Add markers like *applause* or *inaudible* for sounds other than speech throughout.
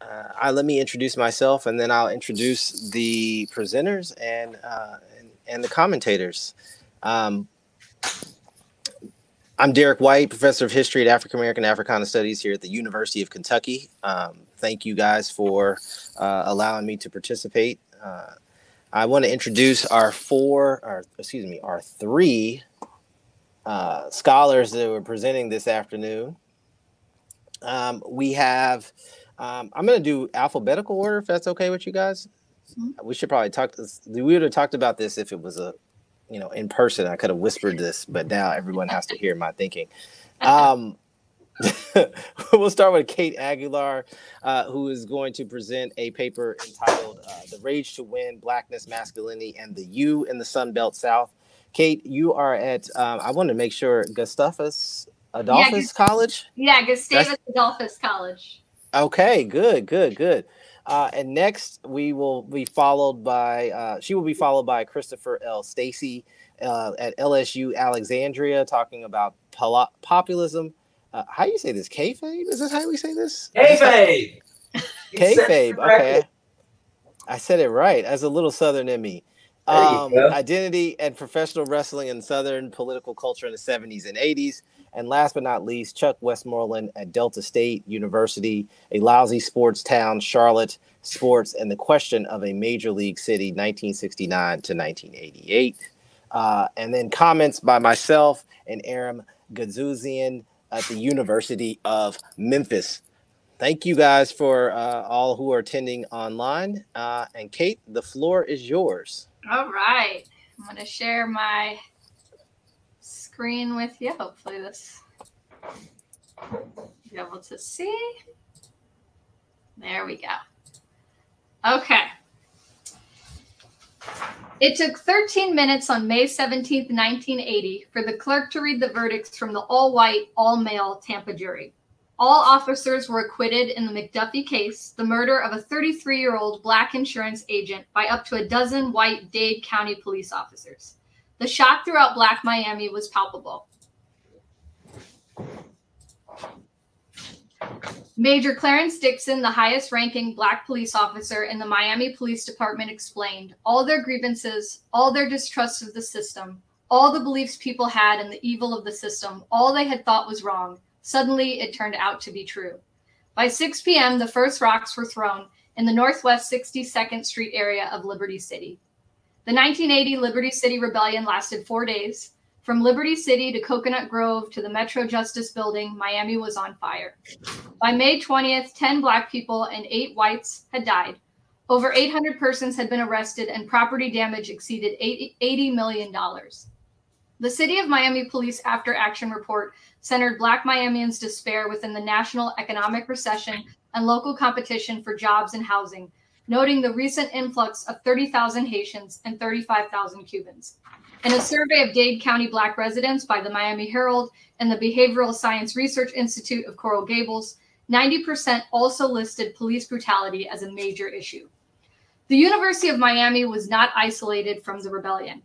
uh, I, let me introduce myself, and then I'll introduce the presenters and uh, and, and, the commentators. Um, I'm Derrick White, professor of history at African American Africana Studies here at the University of Kentucky. Um, thank you guys for uh, allowing me to participate. Uh, I want to introduce our four, or excuse me, our three uh, scholars that were presenting this afternoon. Um, we have, um, I'm going to do alphabetical order if that's okay with you guys. Mm-hmm. We should probably talk. We would have talked about this if it was a you know, in person, I could have whispered this, but now everyone has to hear my thinking. Um, *laughs* we'll start with Kate Aguilar, uh, who is going to present a paper entitled uh, The Rage to Win Blackness, Masculinity, and the U in the Sun Belt South. Kate, you are at, um, I want to make sure, Gustavus Adolphus yeah, College? Yeah, Gustavus Adolphus College. Okay, good, good, good. Uh, and next, we will be followed by, uh, she will be followed by Christopher L. Stacy uh, at LSU Alexandria talking about pol- populism. Uh, how do you say this? Kayfabe? Is this how we say this? Kayfabe. *laughs* Kayfabe. Okay. I said it right as a little Southern in me. Um, identity and professional wrestling in Southern political culture in the 70s and 80s. And last but not least, Chuck Westmoreland at Delta State University, a lousy sports town, Charlotte sports, and the question of a major league city, 1969 to 1988. Uh, and then comments by myself and Aram Goudsouzian at the University of Memphis. Thank you guys for uh, all who are attending online. Uh, and Kate, the floor is yours. All right. I'm going to share my screen with you. Hopefully this be able to see. There we go. Okay. It took 13 minutes on May 17, 1980, for the clerk to read the verdicts from the all white, all male Tampa jury. All officers were acquitted in the McDuffie case, the murder of a 33 year old black insurance agent by up to a dozen white Dade County police officers. The shock throughout Black Miami was palpable. Major Clarence Dixon, the highest ranking black police officer in the Miami Police Department, explained all their grievances, all their distrust of the system, all the beliefs people had in the evil of the system, all they had thought was wrong. Suddenly, it turned out to be true. By 6 p.m., the first rocks were thrown in the Northwest 62nd Street area of Liberty City. The 1980 Liberty City Rebellion lasted four days. From Liberty City to Coconut Grove to the Metro Justice Building, Miami was on fire. By May 20th, 10 black people and eight whites had died. Over 800 persons had been arrested, and property damage exceeded $80 million. The City of Miami Police After Action Report centered Black Miamians' despair within the national economic recession and local competition for jobs and housing, noting the recent influx of 30,000 Haitians and 35,000 Cubans. In a survey of Dade County Black residents by the Miami Herald and the Behavioral Science Research Institute of Coral Gables, 90% also listed police brutality as a major issue. The University of Miami was not isolated from the rebellion.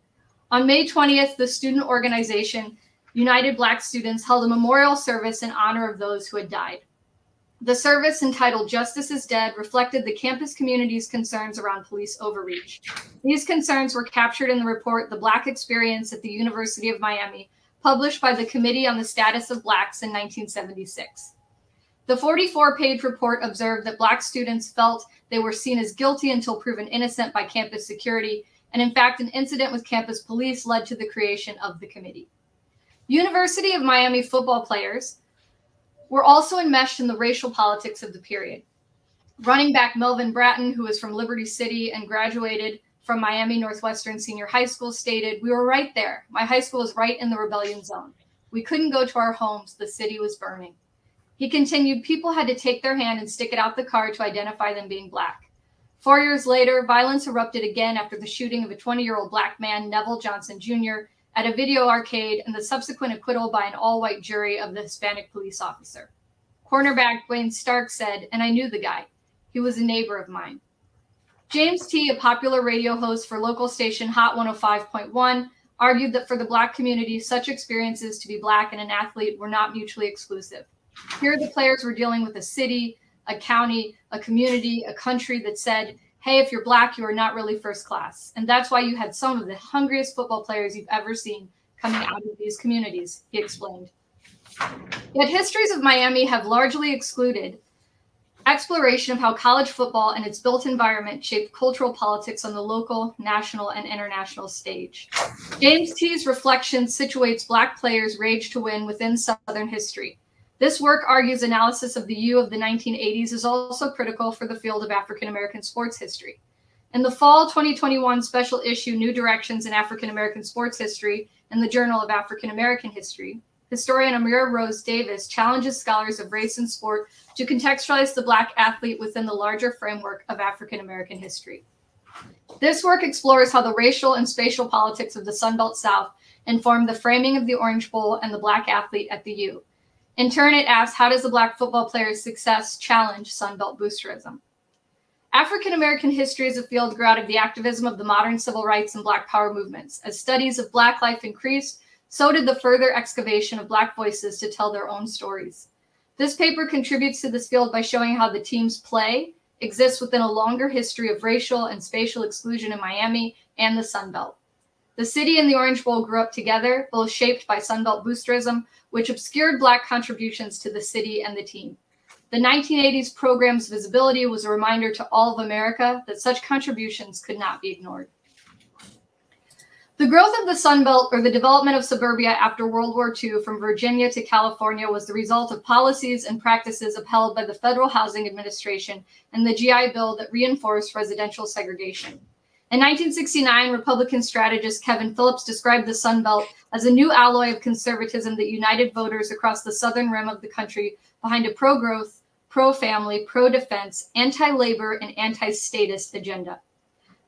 On May 20th, the student organization United Black Students held a memorial service in honor of those who had died. The service entitled Justice is Dead reflected the campus community's concerns around police overreach. These concerns were captured in the report The Black Experience at the University of Miami, published by the Committee on the Status of Blacks in 1976. The 44 page report observed that Black students felt they were seen as guilty until proven innocent by campus security, and in fact, an incident with campus police led to the creation of the committee. University of Miami football players, were also enmeshed in the racial politics of the period. Running back Melvin Bratton, who was from Liberty City and graduated from Miami Northwestern Senior High School, stated, We were right there. My high school was right in the rebellion zone. We couldn't go to our homes. The city was burning. He continued, People had to take their hand and stick it out the car to identify them being black. Four years later, violence erupted again after the shooting of a 20 year old black man, Neville Johnson Jr., at a video arcade and the subsequent acquittal by an all white jury of the Hispanic police officer. Cornerback Dwayne Stark said, and I knew the guy. He was a neighbor of mine. James T., a popular radio host for local station Hot 105.1, argued that for the Black community, such experiences to be Black and an athlete were not mutually exclusive. Here, the players were dealing with a city, a county, a community, a country that said, hey, if you're black, you are not really first class. And that's why you had some of the hungriest football players you've ever seen coming out of these communities, he explained. Yet histories of Miami have largely excluded exploration of how college football and its built environment shaped cultural politics on the local, national, and international stage. James T's reflection situates Black players' rage to win within Southern history. This work argues analysis of the U of the 1980s is also critical for the field of African American sports history. In the fall 2021 special issue New Directions in African American Sports History in the Journal of African American History, historian Amira Rose Davis challenges scholars of race and sport to contextualize the Black athlete within the larger framework of African American history. This work explores how the racial and spatial politics of the Sunbelt South informed the framing of the Orange Bowl and the Black athlete at the U. In turn, it asks how does the Black football player's success challenge Sunbelt boosterism? African American history as a field grew out of the activism of the modern civil rights and Black power movements. As studies of Black life increased, so did the further excavation of Black voices to tell their own stories. This paper contributes to this field by showing how the team's play exists within a longer history of racial and spatial exclusion in Miami and the Sun Belt. The city and the Orange Bowl grew up together, both shaped by Sunbelt boosterism, which obscured Black contributions to the city and the team. The 1980s program's visibility was a reminder to all of America that such contributions could not be ignored. The growth of the Sun Belt or the development of suburbia after World War II from Virginia to California was the result of policies and practices upheld by the Federal Housing Administration and the GI Bill that reinforced residential segregation. In 1969, Republican strategist Kevin Phillips described the Sun Belt as a new alloy of conservatism that united voters across the southern rim of the country behind a pro growth, pro family, pro defense, anti labor, and anti statist agenda.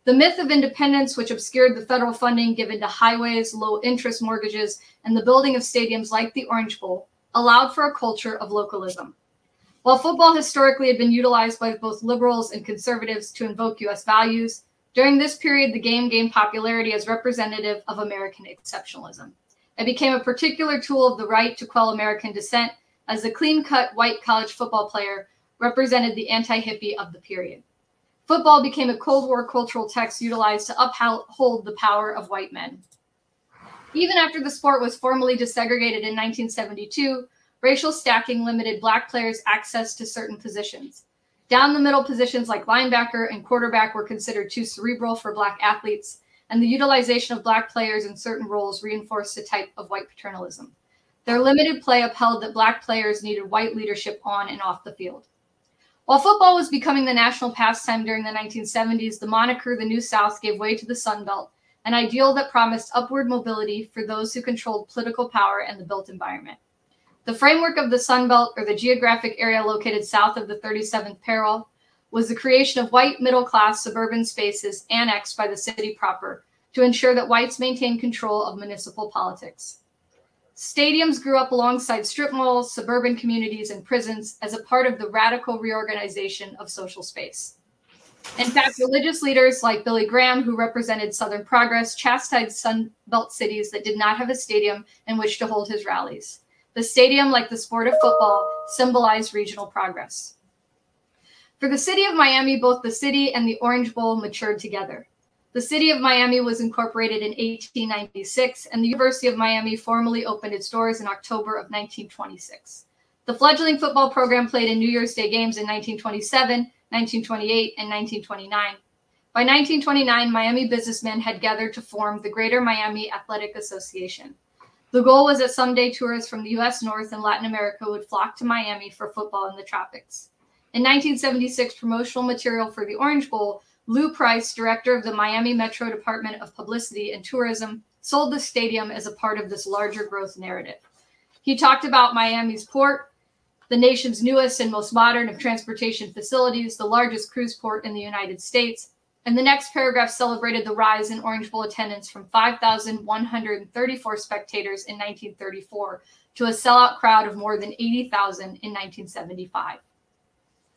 The myth of independence, which obscured the federal funding given to highways, low interest mortgages, and the building of stadiums like the Orange Bowl, allowed for a culture of localism. While football historically had been utilized by both liberals and conservatives to invoke U.S. values, during this period, the game gained popularity as representative of American exceptionalism. It became a particular tool of the right to quell American dissent, as the clean cut white college football player represented the anti hippie of the period. Football became a Cold War cultural text utilized to uphold the power of white men. Even after the sport was formally desegregated in 1972, racial stacking limited black players' access to certain positions. Down the middle positions like linebacker and quarterback were considered too cerebral for black athletes, and the utilization of black players in certain roles reinforced a type of white paternalism. Their limited play upheld that black players needed white leadership on and off the field. While football was becoming the national pastime during the 1970s, the moniker the New South gave way to the Sun Belt, an ideal that promised upward mobility for those who controlled political power and the built environment. The framework of the Sun Belt, or the geographic area located south of the 37th parallel, was the creation of white middle class suburban spaces annexed by the city proper to ensure that whites maintained control of municipal politics. Stadiums grew up alongside strip malls, suburban communities, and prisons as a part of the radical reorganization of social space. In fact, religious leaders like Billy Graham, who represented Southern Progress, chastised Sun Belt cities that did not have a stadium in which to hold his rallies. The stadium, like the sport of football, symbolized regional progress. For the city of Miami, both the city and the Orange Bowl matured together. The city of Miami was incorporated in 1896, and the University of Miami formally opened its doors in October of 1926. The fledgling football program played in New Year's Day games in 1927, 1928, and 1929. By 1929, Miami businessmen had gathered to form the Greater Miami Athletic Association. The goal was that someday tourists from the U.S. North and Latin America would flock to Miami for football in the tropics. In 1976, promotional material for the Orange Bowl Lou Price, director of the Miami Metro Department of Publicity and Tourism, sold the stadium as a part of this larger growth narrative. He talked about Miami's port, the nation's newest and most modern of transportation facilities, the largest cruise port in the United States. And the next paragraph celebrated the rise in Orange Bowl attendance from 5,134 spectators in 1934 to a sellout crowd of more than 80,000 in 1975.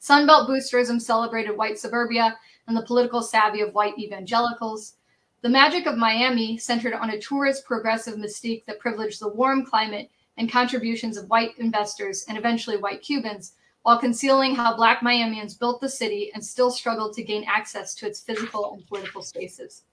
Sunbelt boosterism celebrated white suburbia and the political savvy of white evangelicals. The magic of Miami centered on a tourist progressive mystique that privileged the warm climate and contributions of white investors and eventually white Cubans, while concealing how Black Miamians built the city and still struggled to gain access to its physical and political spaces.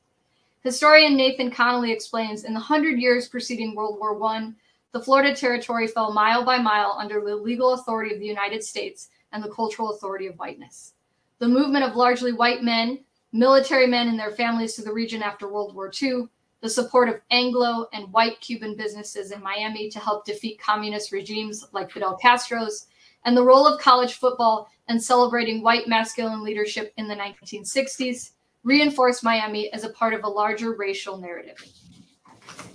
Historian Nathan Connolly explains in the hundred years preceding World War I, the Florida Territory fell mile by mile under the legal authority of the United States and the cultural authority of whiteness. The movement of largely white men, military men, and their families to the region after World War II, the support of Anglo and white Cuban businesses in Miami to help defeat communist regimes like Fidel Castro's, and the role of college football and celebrating white masculine leadership in the 1960s reinforced Miami as a part of a larger racial narrative.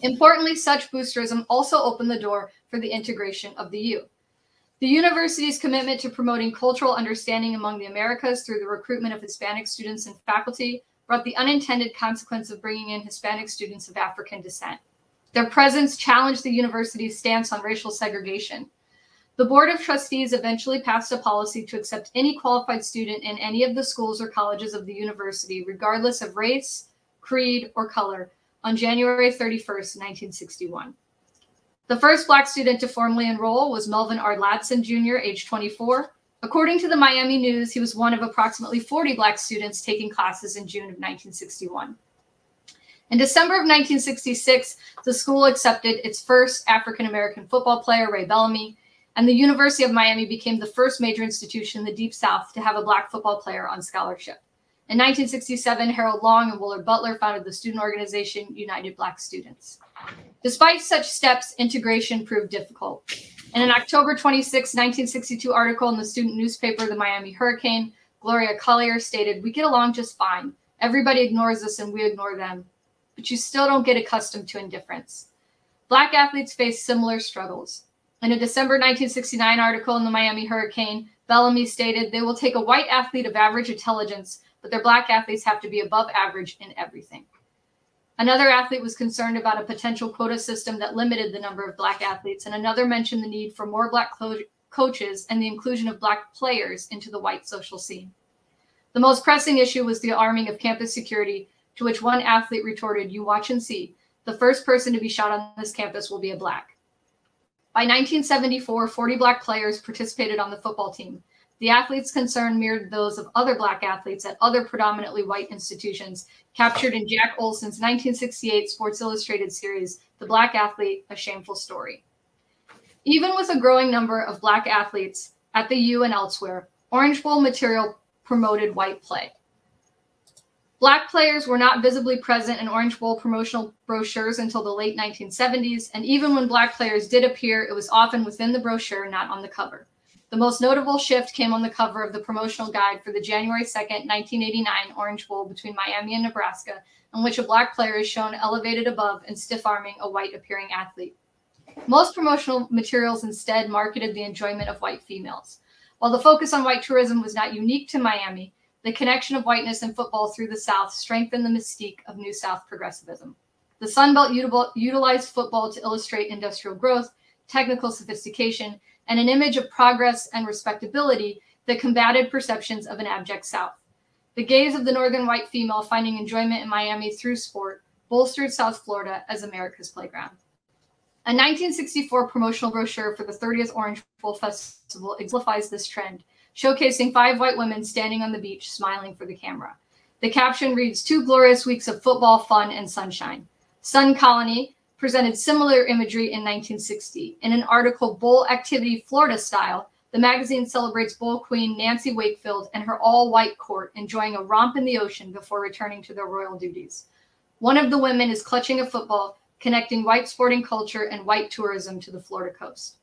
Importantly, such boosterism also opened the door for the integration of the U. The university's commitment to promoting cultural understanding among the Americas through the recruitment of Hispanic students and faculty brought the unintended consequence of bringing in Hispanic students of African descent. Their presence challenged the university's stance on racial segregation. The Board of Trustees eventually passed a policy to accept any qualified student in any of the schools or colleges of the university, regardless of race, creed, or color, on January 31st, 1961. The first Black student to formally enroll was Melvin R. Ladson Jr., age 24. According to the Miami News, he was one of approximately 40 Black students taking classes in June of 1961. In December of 1966, the school accepted its first African American football player, Ray Bellamy, and the University of Miami became the first major institution in the Deep South to have a Black football player on scholarship. In 1967, Harold Long and Willard Butler founded the student organization United Black Students. Despite such steps, integration proved difficult. In an October 26, 1962 article in the student newspaper, The Miami Hurricane, Gloria Collier stated, We get along just fine. Everybody ignores us and we ignore them. But you still don't get accustomed to indifference. Black athletes face similar struggles. In a December 1969 article in the Miami Hurricane, Bellamy stated, They will take a white athlete of average intelligence but their black athletes have to be above average in everything. Another athlete was concerned about a potential quota system that limited the number of black athletes, and another mentioned the need for more black coaches and the inclusion of black players into the white social scene. The most pressing issue was the arming of campus security, to which one athlete retorted, You watch and see. The first person to be shot on this campus will be a black. By 1974, 40 black players participated on the football team. The athletes concerned mirrored those of other Black athletes at other predominantly white institutions, captured in Jack Olsen's 1968 Sports Illustrated series, The Black Athlete A Shameful Story. Even with a growing number of Black athletes at the U and elsewhere, Orange Bowl material promoted white play. Black players were not visibly present in Orange Bowl promotional brochures until the late 1970s, and even when Black players did appear, it was often within the brochure, not on the cover. The most notable shift came on the cover of the promotional guide for the January 2nd, 1989 Orange Bowl between Miami and Nebraska, in which a black player is shown elevated above and stiff arming a white appearing athlete. Most promotional materials instead marketed the enjoyment of white females. While the focus on white tourism was not unique to Miami, the connection of whiteness and football through the South strengthened the mystique of New South progressivism. The Sun Belt utilized football to illustrate industrial growth, technical sophistication, and an image of progress and respectability that combated perceptions of an abject South. The gaze of the northern white female finding enjoyment in Miami through sport bolstered South Florida as America's playground. A 1964 promotional brochure for the 30th Orange Bowl Festival exemplifies this trend, showcasing five white women standing on the beach smiling for the camera. The caption reads Two glorious weeks of football, fun, and sunshine. Sun Colony, presented similar imagery in 1960. In an article, Bowl Activity Florida Style, the magazine celebrates Bowl Queen Nancy Wakefield and her all white court enjoying a romp in the ocean before returning to their royal duties. One of the women is clutching a football, connecting white sporting culture and white tourism to the Florida coast.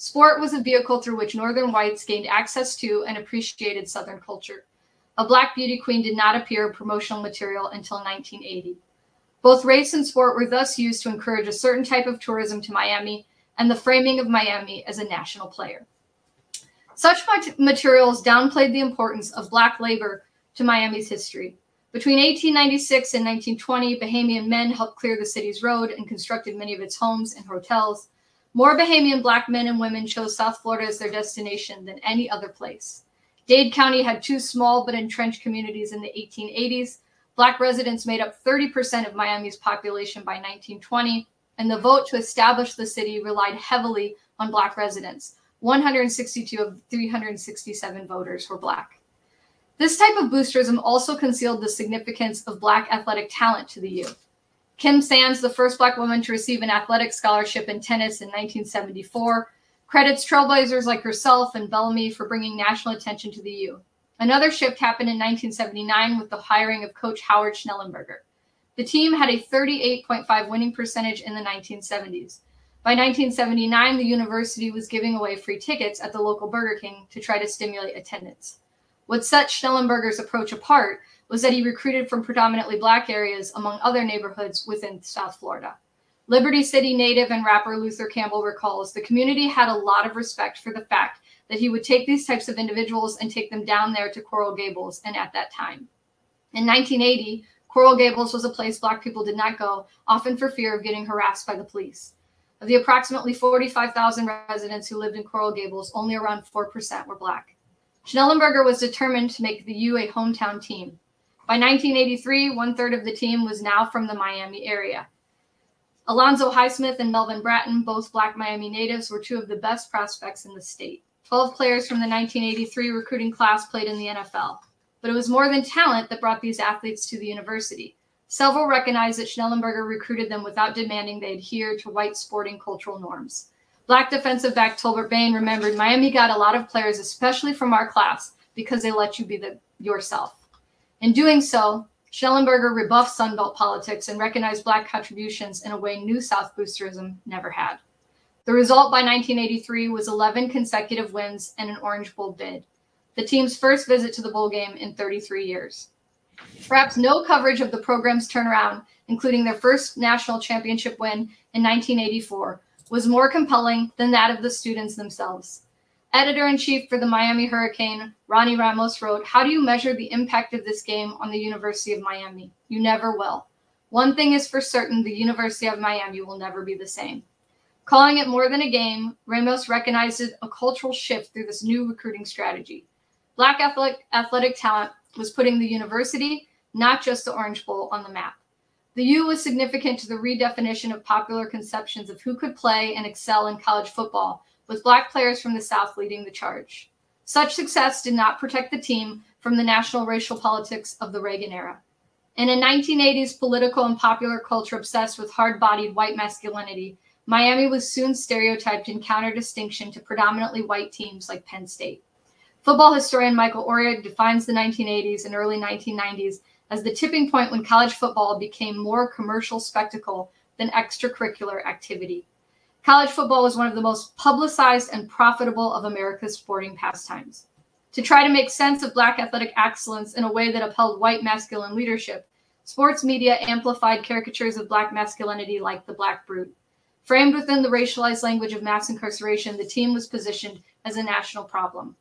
Sport was a vehicle through which Northern whites gained access to and appreciated Southern culture. A Black beauty queen did not appear in promotional material until 1980. Both race and sport were thus used to encourage a certain type of tourism to Miami and the framing of Miami as a national player. Such materials downplayed the importance of Black labor to Miami's history. Between 1896 and 1920, Bahamian men helped clear the city's road and constructed many of its homes and hotels. More Bahamian Black men and women chose South Florida as their destination than any other place. Dade County had two small but entrenched communities in the 1880s Black residents made up 30% of Miami's population by 1920, and the vote to establish the city relied heavily on Black residents, 162 of 367 voters were Black. This type of boosterism also concealed the significance of Black athletic talent to the U. Kim Sands, the first Black woman to receive an athletic scholarship in tennis in 1974, credits trailblazers like herself and Bellamy for bringing national attention to the U. Another shift happened in 1979 with the hiring of coach Howard Schnellenberger. The team had a 38.5 winning percentage in the 1970s. By 1979, the university was giving away free tickets at the local Burger King to try to stimulate attendance. What set Schnellenberger's approach apart was that he recruited from predominantly black areas among other neighborhoods within South Florida. Liberty City native and rapper Luther Campbell recalls the community had a lot of respect for the fact that he would take these types of individuals and take them down there to Coral Gables and at that time. In 1980, Coral Gables was a place Black people did not go, often for fear of getting harassed by the police. Of the approximately 45,000 residents who lived in Coral Gables, only around 4% were Black. Schnellenberger was determined to make the U a hometown team. By 1983, one third of the team was now from the Miami area. Alonzo Highsmith and Melvin Bratton, both Black Miami natives, were two of the best prospects in the state. 12 players from the 1983 recruiting class played in the NFL. But it was more than talent that brought these athletes to the university. Several recognized that Schnellenberger recruited them without demanding they adhere to white sporting cultural norms. Black defensive back Tolbert Bain remembered Miami got a lot of players, especially from our class, because they let you be the, yourself. In doing so, Schnellenberger rebuffed Sunbelt politics and recognized Black contributions in a way New South boosterism never had. The result by 1983 was 11 consecutive wins and an Orange Bowl bid, the team's first visit to the bowl game in 33 years. Perhaps no coverage of the program's turnaround, including their first national championship win in 1984, was more compelling than that of the students themselves. Editor in chief for the Miami Hurricane, Ronnie Ramos, wrote How do you measure the impact of this game on the University of Miami? You never will. One thing is for certain the University of Miami will never be the same. Calling it more than a game, Ramos recognizes a cultural shift through this new recruiting strategy. Black athletic, athletic talent was putting the university, not just the Orange Bowl, on the map. The U was significant to the redefinition of popular conceptions of who could play and excel in college football, with Black players from the South leading the charge. Such success did not protect the team from the national racial politics of the Reagan era. In a 1980s political and popular culture obsessed with hard bodied white masculinity, Miami was soon stereotyped in counter-distinction to predominantly white teams like Penn State. Football historian Michael Oriard defines the 1980s and early 1990s as the tipping point when college football became more commercial spectacle than extracurricular activity. College football was one of the most publicized and profitable of America's sporting pastimes. To try to make sense of Black athletic excellence in a way that upheld white masculine leadership, sports media amplified caricatures of Black masculinity like the Black Brute. Framed within the racialized language of mass incarceration, the team was positioned as a national problem.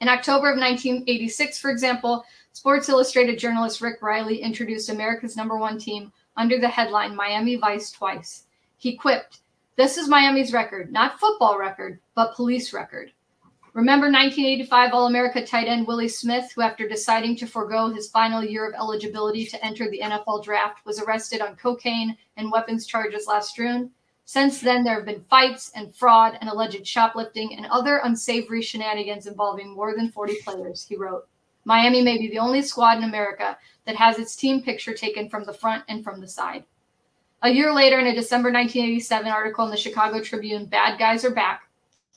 In October of 1986, for example, Sports Illustrated journalist Rick Reilly introduced America's number one team under the headline Miami Vice twice. He quipped, This is Miami's record, not football record, but police record. Remember 1985 All America tight end Willie Smith, who, after deciding to forego his final year of eligibility to enter the NFL draft, was arrested on cocaine and weapons charges last June? Since then, there have been fights and fraud and alleged shoplifting and other unsavory shenanigans involving more than 40 players, he wrote. Miami may be the only squad in America that has its team picture taken from the front and from the side. A year later, in a December 1987 article in the Chicago Tribune, Bad Guys Are Back,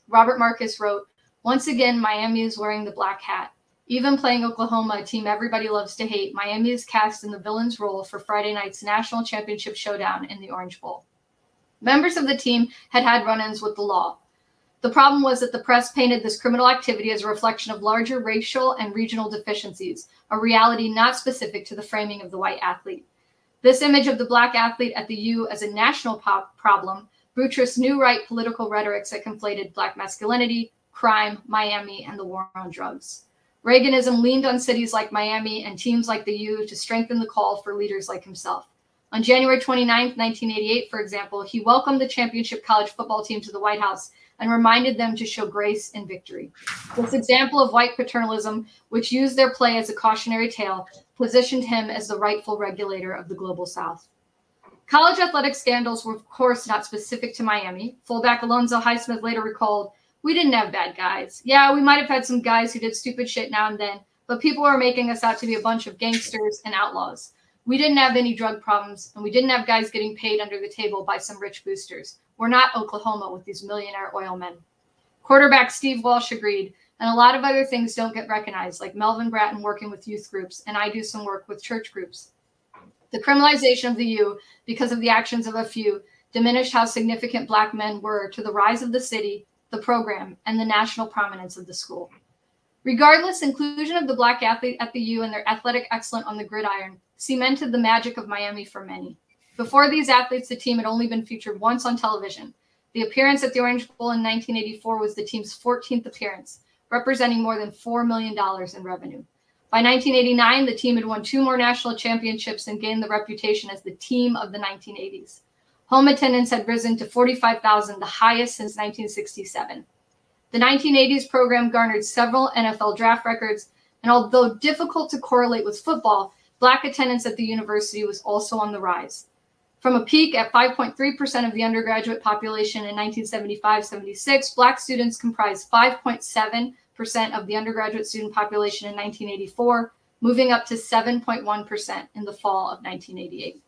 Robert Markus wrote, Once again, Miami is wearing the black hat. Even playing Oklahoma, a team everybody loves to hate, Miami is cast in the villain's role for Friday night's national championship showdown in the Orange Bowl. Members of the team had had run ins with the law. The problem was that the press painted this criminal activity as a reflection of larger racial and regional deficiencies, a reality not specific to the framing of the white athlete. This image of the black athlete at the U as a national problem buttressed new right political rhetorics that conflated black masculinity, crime, Miami, and the war on drugs. Reaganism leaned on cities like Miami and teams like the U to strengthen the call for leaders like himself. On January 29, 1988, for example, he welcomed the championship college football team to the White House and reminded them to show grace and victory. This example of white paternalism, which used their play as a cautionary tale, positioned him as the rightful regulator of the global South. College athletic scandals were, of course, not specific to Miami. Fullback Alonzo Highsmith later recalled, We didn't have bad guys. Yeah, we might have had some guys who did stupid shit now and then, but people were making us out to be a bunch of gangsters and outlaws. We didn't have any drug problems, and we didn't have guys getting paid under the table by some rich boosters. We're not Oklahoma with these millionaire oil men. Quarterback Steve Walsh agreed, and a lot of other things don't get recognized, like Melvin Bratton working with youth groups, and I do some work with church groups. The criminalization of the U, because of the actions of a few, diminished how significant Black men were to the rise of the city, the program, and the national prominence of the school. Regardless, inclusion of the Black athlete at the U and their athletic excellence on the gridiron cemented the magic of Miami for many. Before these athletes, the team had only been featured once on television. The appearance at the Orange Bowl in 1984 was the team's 14th appearance, representing more than $4 million in revenue. By 1989, the team had won two more national championships and gained the reputation as the team of the 1980s. Home attendance had risen to 45,000, the highest since 1967. The 1980s program garnered several NFL draft records, and although difficult to correlate with football, black attendance at the university was also on the rise. From a peak at 5.3% of the undergraduate population in 1975 76, black students comprised 5.7 percent of the undergraduate student population in 1984, moving up to 7.1% in the fall of 1988.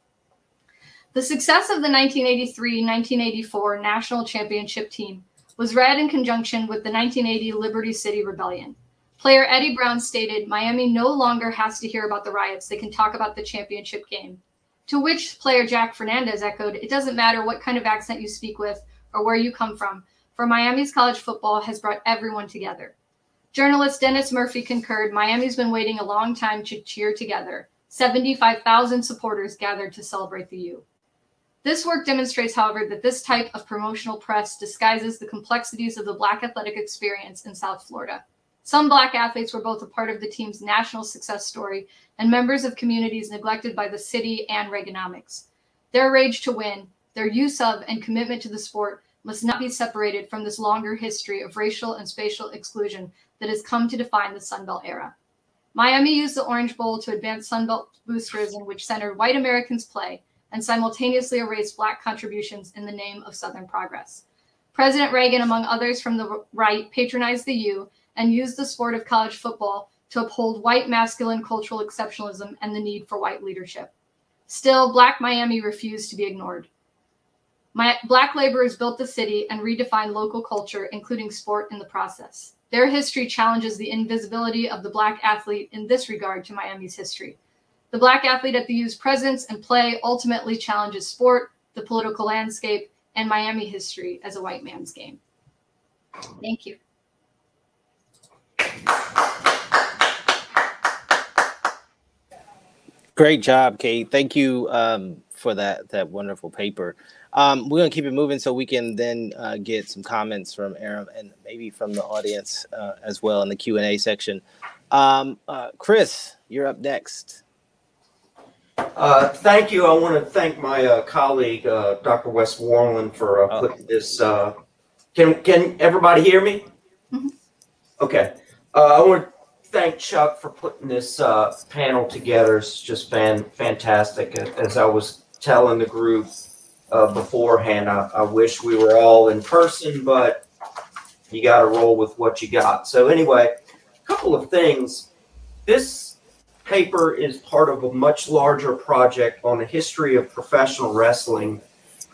The success of the 1983-1984 national championship team was read in conjunction with the 1980 Liberty City Rebellion. Player Eddie Brown stated, Miami no longer has to hear about the riots, they can talk about the championship game. To which player Jack Fernandez echoed, it doesn't matter what kind of accent you speak with or where you come from, for Miami's college football has brought everyone together. Journalist Dennis Murphy concurred Miami's been waiting a long time to cheer together. 75,000 supporters gathered to celebrate the U. This work demonstrates, however, that this type of promotional press disguises the complexities of the Black athletic experience in South Florida. Some Black athletes were both a part of the team's national success story and members of communities neglected by the city and Reaganomics. Their rage to win, their use of and commitment to the sport must not be separated from this longer history of racial and spatial exclusion that has come to define the Sunbelt era. Miami used the Orange Bowl to advance Sunbelt boosterism, which centered white Americans' play and simultaneously erased Black contributions in the name of Southern progress. President Reagan, among others from the right, patronized the U and used the sport of college football to uphold white masculine cultural exceptionalism and the need for white leadership. Still, Black Miami refused to be ignored. My, black laborers built the city and redefined local culture, including sport, in the process. Their history challenges the invisibility of the Black athlete in this regard to Miami's history. The Black athlete at the U's presence and play ultimately challenges sport, the political landscape, and Miami history as a white man's game. Thank you. Great job, Kate. Thank you um, for that that wonderful paper. Um, we're gonna keep it moving so we can then uh, get some comments from Aaron and maybe from the audience uh, as well in the Q and A section. Um, uh, Chris, you're up next. Uh, thank you. I want to thank my uh, colleague, uh, Dr. Westmoreland, for oh. putting this. can can everybody hear me? Mm-hmm. Okay. I want to thank Chuck for putting this panel together. It's just fan fantastic. As I was telling the group, uh, beforehand. I, I wish we were all in person, but you got to roll with what you got. So, anyway, a couple of things. This paper is part of a much larger project on the history of professional wrestling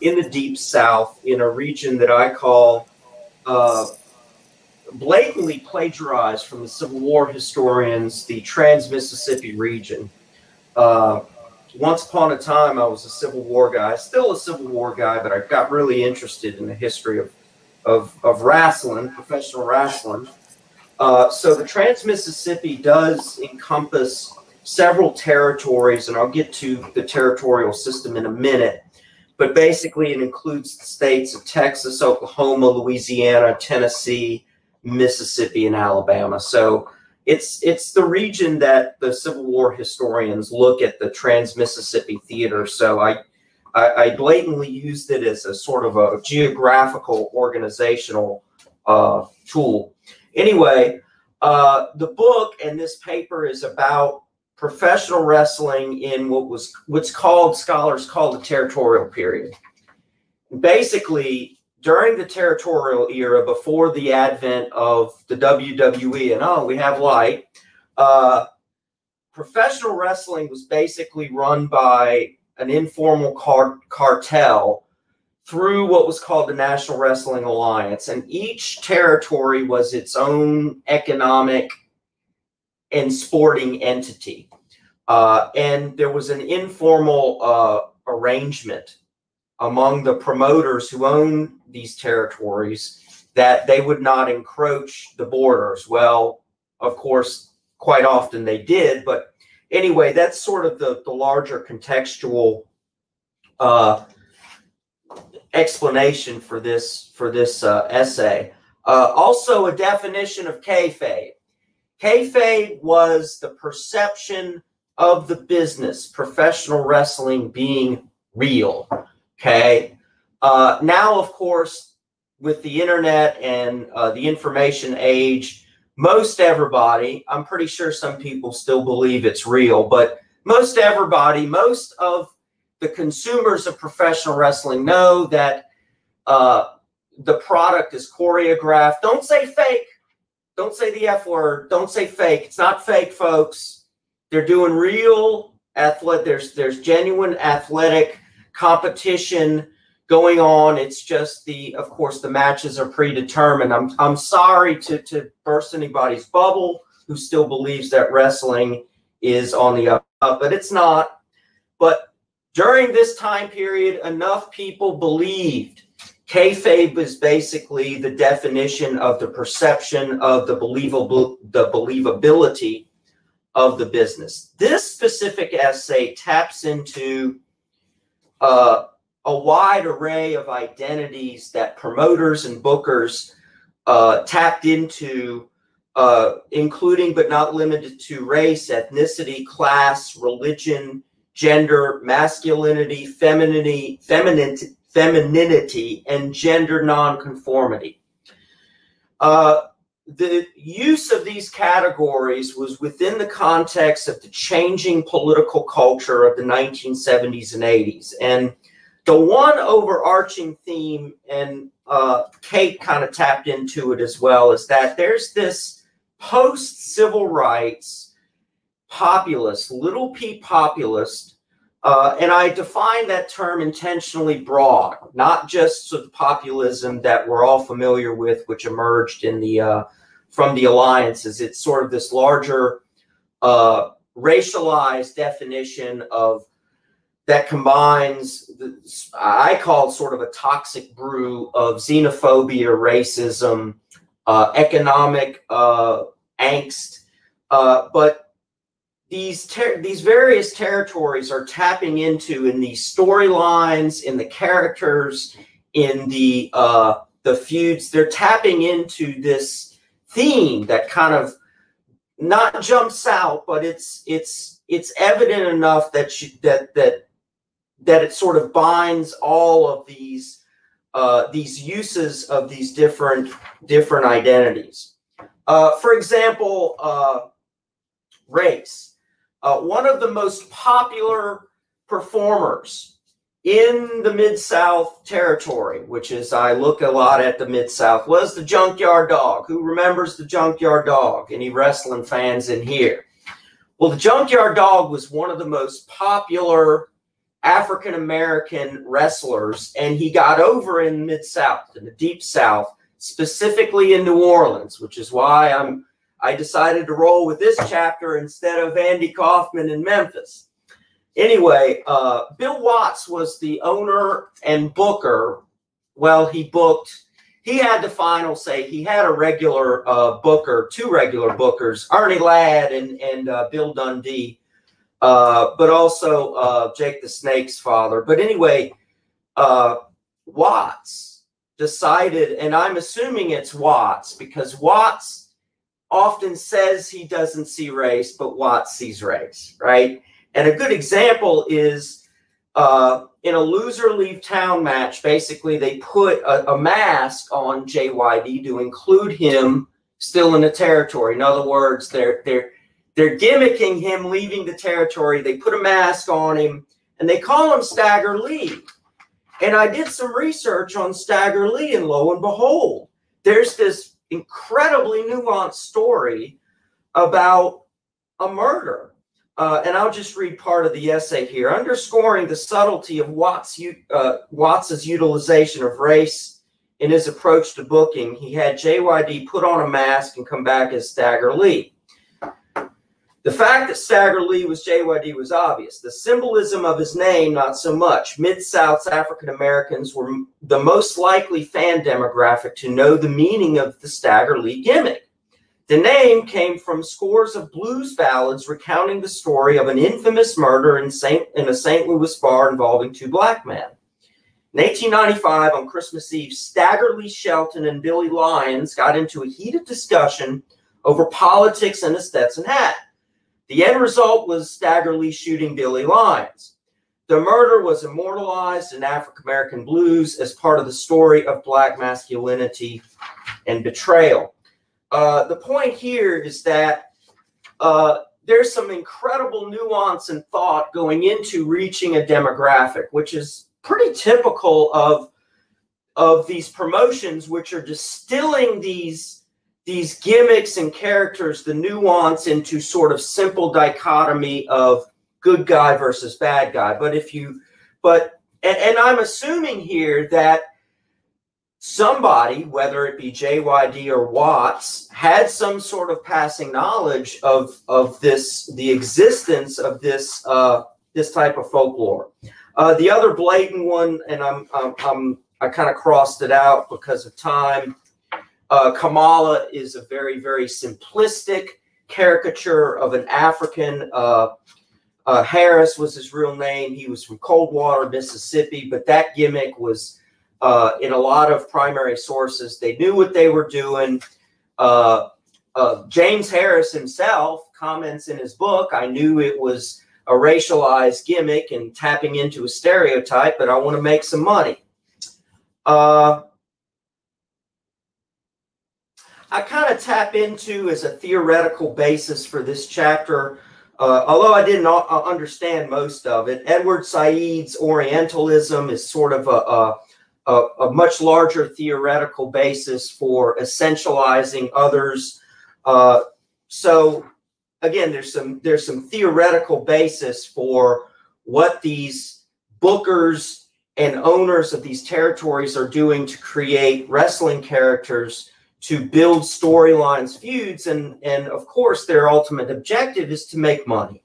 in the Deep South, in a region that I call uh, blatantly plagiarized from the Civil War historians, the Trans Mississippi region. Uh, once upon a time, I was a Civil War guy, still a Civil War guy, but I got really interested in the history of of, of wrestling, professional wrestling. Uh, so the Trans Mississippi does encompass several territories, and I'll get to the territorial system in a minute. But basically, it includes the states of Texas, Oklahoma, Louisiana, Tennessee, Mississippi, and Alabama. So it's it's the region that the Civil War historians look at the Trans Mississippi Theater. So I, I, I blatantly used it as a sort of a geographical organizational uh, tool. Anyway, uh, the book and this paper is about professional wrestling in what was what's called scholars call the territorial period. Basically, during the territorial era, before the advent of the WWE, and oh, we have light, uh, professional wrestling was basically run by an informal car- cartel through what was called the National Wrestling Alliance. And each territory was its own economic and sporting entity. Uh, and there was an informal uh, arrangement among the promoters who own these territories that they would not encroach the borders. Well, of course, quite often they did, but anyway, that's sort of the, the larger contextual uh, explanation for this for this uh, essay. Uh, also, a definition of kayfabe. Kayfabe was the perception of the business, professional wrestling being real. Okay. Uh, now, of course, with the internet and uh, the information age, most everybody, I'm pretty sure some people still believe it's real, but most everybody, most of the consumers of professional wrestling know that uh, the product is choreographed. Don't say fake. Don't say the F word. Don't say fake. It's not fake, folks. They're doing real athletic. There's there's genuine athletic competition going on. It's just the, of course, the matches are predetermined. I'm I'm sorry to to burst anybody's bubble who still believes that wrestling is on the up, but it's not. But during this time period, enough people believed kayfabe is basically the definition of the perception of the believable the believability of the business. This specific essay taps into uh, a wide array of identities that promoters and bookers uh, tapped into, uh, including but not limited to race, ethnicity, class, religion, gender, masculinity, femininity, femininity, femininity and gender nonconformity. Uh, the use of these categories was within the context of the changing political culture of the 1970s and 80s. And the one overarching theme, and uh, Kate kind of tapped into it as well, is that there's this post civil rights populist, little p populist uh, and I define that term intentionally broad, not just sort of populism that we're all familiar with, which emerged in the uh, from the alliances. It's sort of this larger uh, racialized definition of that combines the, I call sort of a toxic brew of xenophobia, racism, uh, economic uh, angst, uh, but these these various territories are tapping into in these storylines, in the characters, in the uh, the feuds. They're tapping into this theme that kind of not jumps out, but it's it's it's evident enough that she, that that that it sort of binds all of these uh, these uses of these different different identities. Uh, for example, uh, race uh, one of the most popular performers in the Mid South territory, which is I look a lot at the Mid South, was the Junkyard Dog. Who remembers the Junkyard Dog? Any wrestling fans in here? Well, the Junkyard Dog was one of the most popular African American wrestlers, and he got over in Mid South, in the Deep South, specifically in New Orleans, which is why I'm I decided to roll with this chapter instead of Andy Kaufman in Memphis. Anyway, uh, Bill Watts was the owner and booker. Well, he booked, he had the final say. He had a regular uh, booker, two regular bookers, Ernie Ladd and, and uh, Bill Dundee, uh, but also uh, Jake the Snake's father. But anyway, uh, Watts decided, and I'm assuming it's Watts because Watts often says he doesn't see race, but Watts sees race, right? And a good example is uh, in a loser leave town match, basically they put a, a, mask on JYD to include him still in the territory. In other words, they're they're they're gimmicking him leaving the territory. They put a mask on him and they call him Stagger Lee. And I did some research on Stagger Lee, and lo and behold, there's this incredibly nuanced story about a murder. Uh, and I'll just read part of the essay here, underscoring the subtlety of Watts, uh, Watts's utilization of race in his approach to booking. He had JYD put on a mask and come back as Stagger Lee. The fact that Stagger Lee was JYD was obvious. The symbolism of his name, not so much. Mid South's African Americans were the most likely fan demographic to know the meaning of the Stagger Lee gimmick. The name came from scores of blues ballads recounting the story of an infamous murder in, Saint, in a St. Louis bar involving two black men. In 1895, on Christmas Eve, Stagger Lee Shelton and Billy Lyons got into a heated discussion over politics and a Stetson hat. The end result was Stagger Lee shooting Billy Lyons. The murder was immortalized in African American blues as part of the story of black masculinity and betrayal. Uh, the point here is that uh, there's some incredible nuance and thought going into reaching a demographic, which is pretty typical of of these promotions, which are distilling these these gimmicks and characters, the nuance into sort of simple dichotomy of good guy versus bad guy. But if you, but, and, and I'm assuming here that somebody, whether it be JYD or Watts, had some sort of passing knowledge of of this, the existence of this uh, this type of folklore. Uh, the other blatant one, and I'm, I'm, I'm I kind of crossed it out because of time, uh, Kamala is a very, very simplistic caricature of an African. Uh, uh, Harris was his real name. He was from Coldwater, Mississippi, but that gimmick was uh, in a lot of primary sources. They knew what they were doing. Uh, uh, James Harris himself comments in his book, I knew it was a racialized gimmick and tapping into a stereotype, but I want to make some money. Uh, I kind of tap into as a theoretical basis for this chapter, uh, although I didn't uh, understand most of it. Edward Said's Orientalism is sort of a, a, a much larger theoretical basis for essentializing others. Uh, so again, there's some there's some theoretical basis for what these bookers and owners of these territories are doing to create wrestling characters to build storylines, feuds, and and of course their ultimate objective is to make money.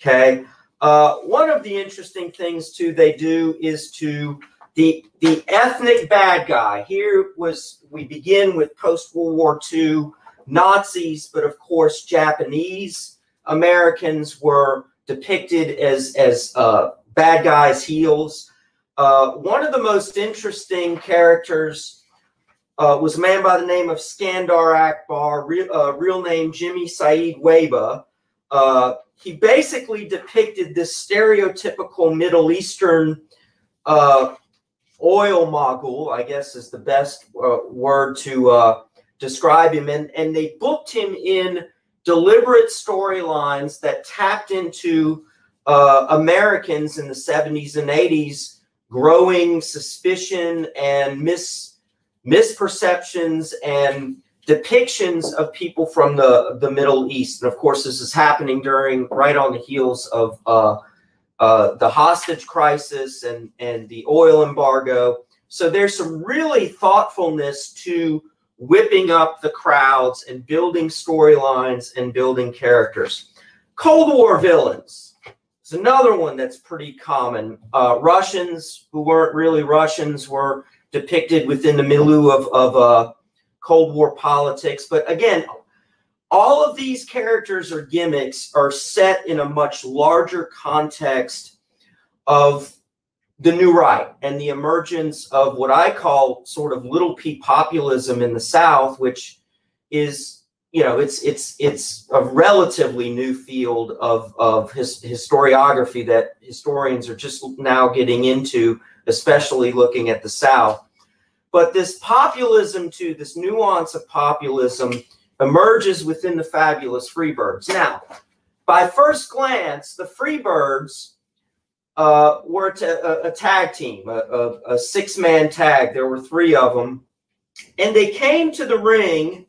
Okay. Uh, one of the interesting things too they do is to the the ethnic bad guy. Here was we begin with post World War II Nazis, but of course Japanese Americans were depicted as as uh, bad guys, heels. Uh, one of the most interesting characters uh, was a man by the name of Skandar Akbar, real, uh, real name Jimmy Said Wehba. Uh, he basically depicted this stereotypical Middle Eastern uh, oil mogul, I guess is the best uh, word to uh, describe him. And, and they booked him in deliberate storylines that tapped into Americans in the 70s and 80s growing suspicion and mis misperceptions and depictions of people from the, the Middle East. And of course, this is happening during right on the heels of uh, uh, the hostage crisis and, and the oil embargo. So there's some really thoughtfulness to whipping up the crowds and building storylines and building characters. Cold War villains is another one that's pretty common. Uh, Russians who weren't really Russians were depicted within the milieu of, of uh, Cold War politics. But again, all of these characters or gimmicks are set in a much larger context of the new right and the emergence of what I call sort of little p populism in the South, which is you know it's it's it's a relatively new field of of his, historiography that historians are just now getting into especially looking at the South. But this populism, too, this nuance of populism emerges within the fabulous Freebirds. Now, by first glance, the Freebirds uh, were a, tag team, a, a, a six man tag. There were three of them. And they came to the ring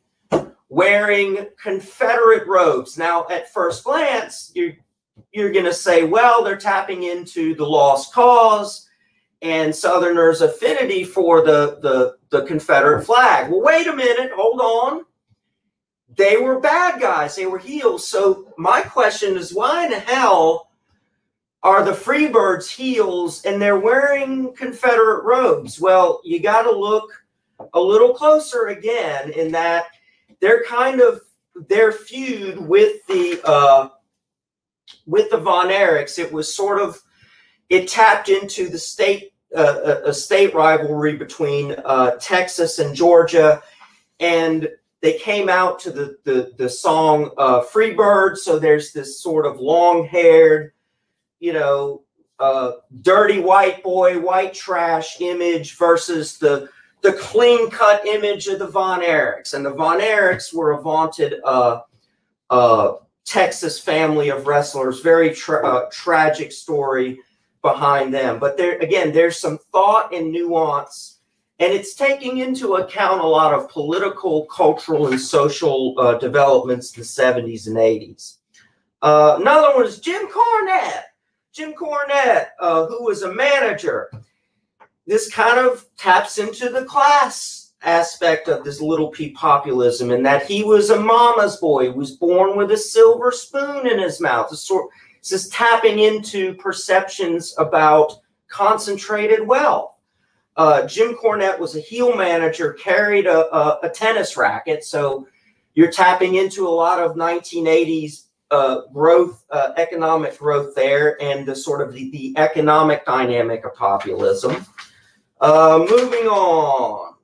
wearing Confederate robes. Now, at first glance, you're, you're going to say, well, they're tapping into the lost cause and Southerners' affinity for the, the, the Confederate flag. Well, wait a minute, hold on. They were bad guys, they were heels. So, my question is why in the hell are the Freebirds heels and they're wearing Confederate robes? Well, you got to look a little closer again in that they're kind of their feud with the uh, with the Von Erichs. It was sort of it tapped into the state uh, a, state rivalry between uh, Texas and Georgia, and they came out to the the, the song uh, "Freebird." So there's this sort of long haired you know, uh, dirty white boy, white trash image versus the the clean cut image of the Von Erichs. And the Von Erichs were a vaunted uh, uh, Texas family of wrestlers. Very tra- uh, tragic story behind them. But there again, there's some thought and nuance, and it's taking into account a lot of political, cultural, and social uh, developments in the 70s and 80s. Uh, another one is Jim Cornette. Jim Cornette, uh, who was a manager. This kind of taps into the class aspect of this little p populism in that he was a mama's boy, was born with a silver spoon in his mouth. This sort this is tapping into perceptions about concentrated wealth. Uh, Jim Cornette was a heel manager, carried a, a, a tennis racket, so you're tapping into a lot of 1980s uh, growth, uh, economic growth there, and the sort of the, the economic dynamic of populism. Uh, moving on.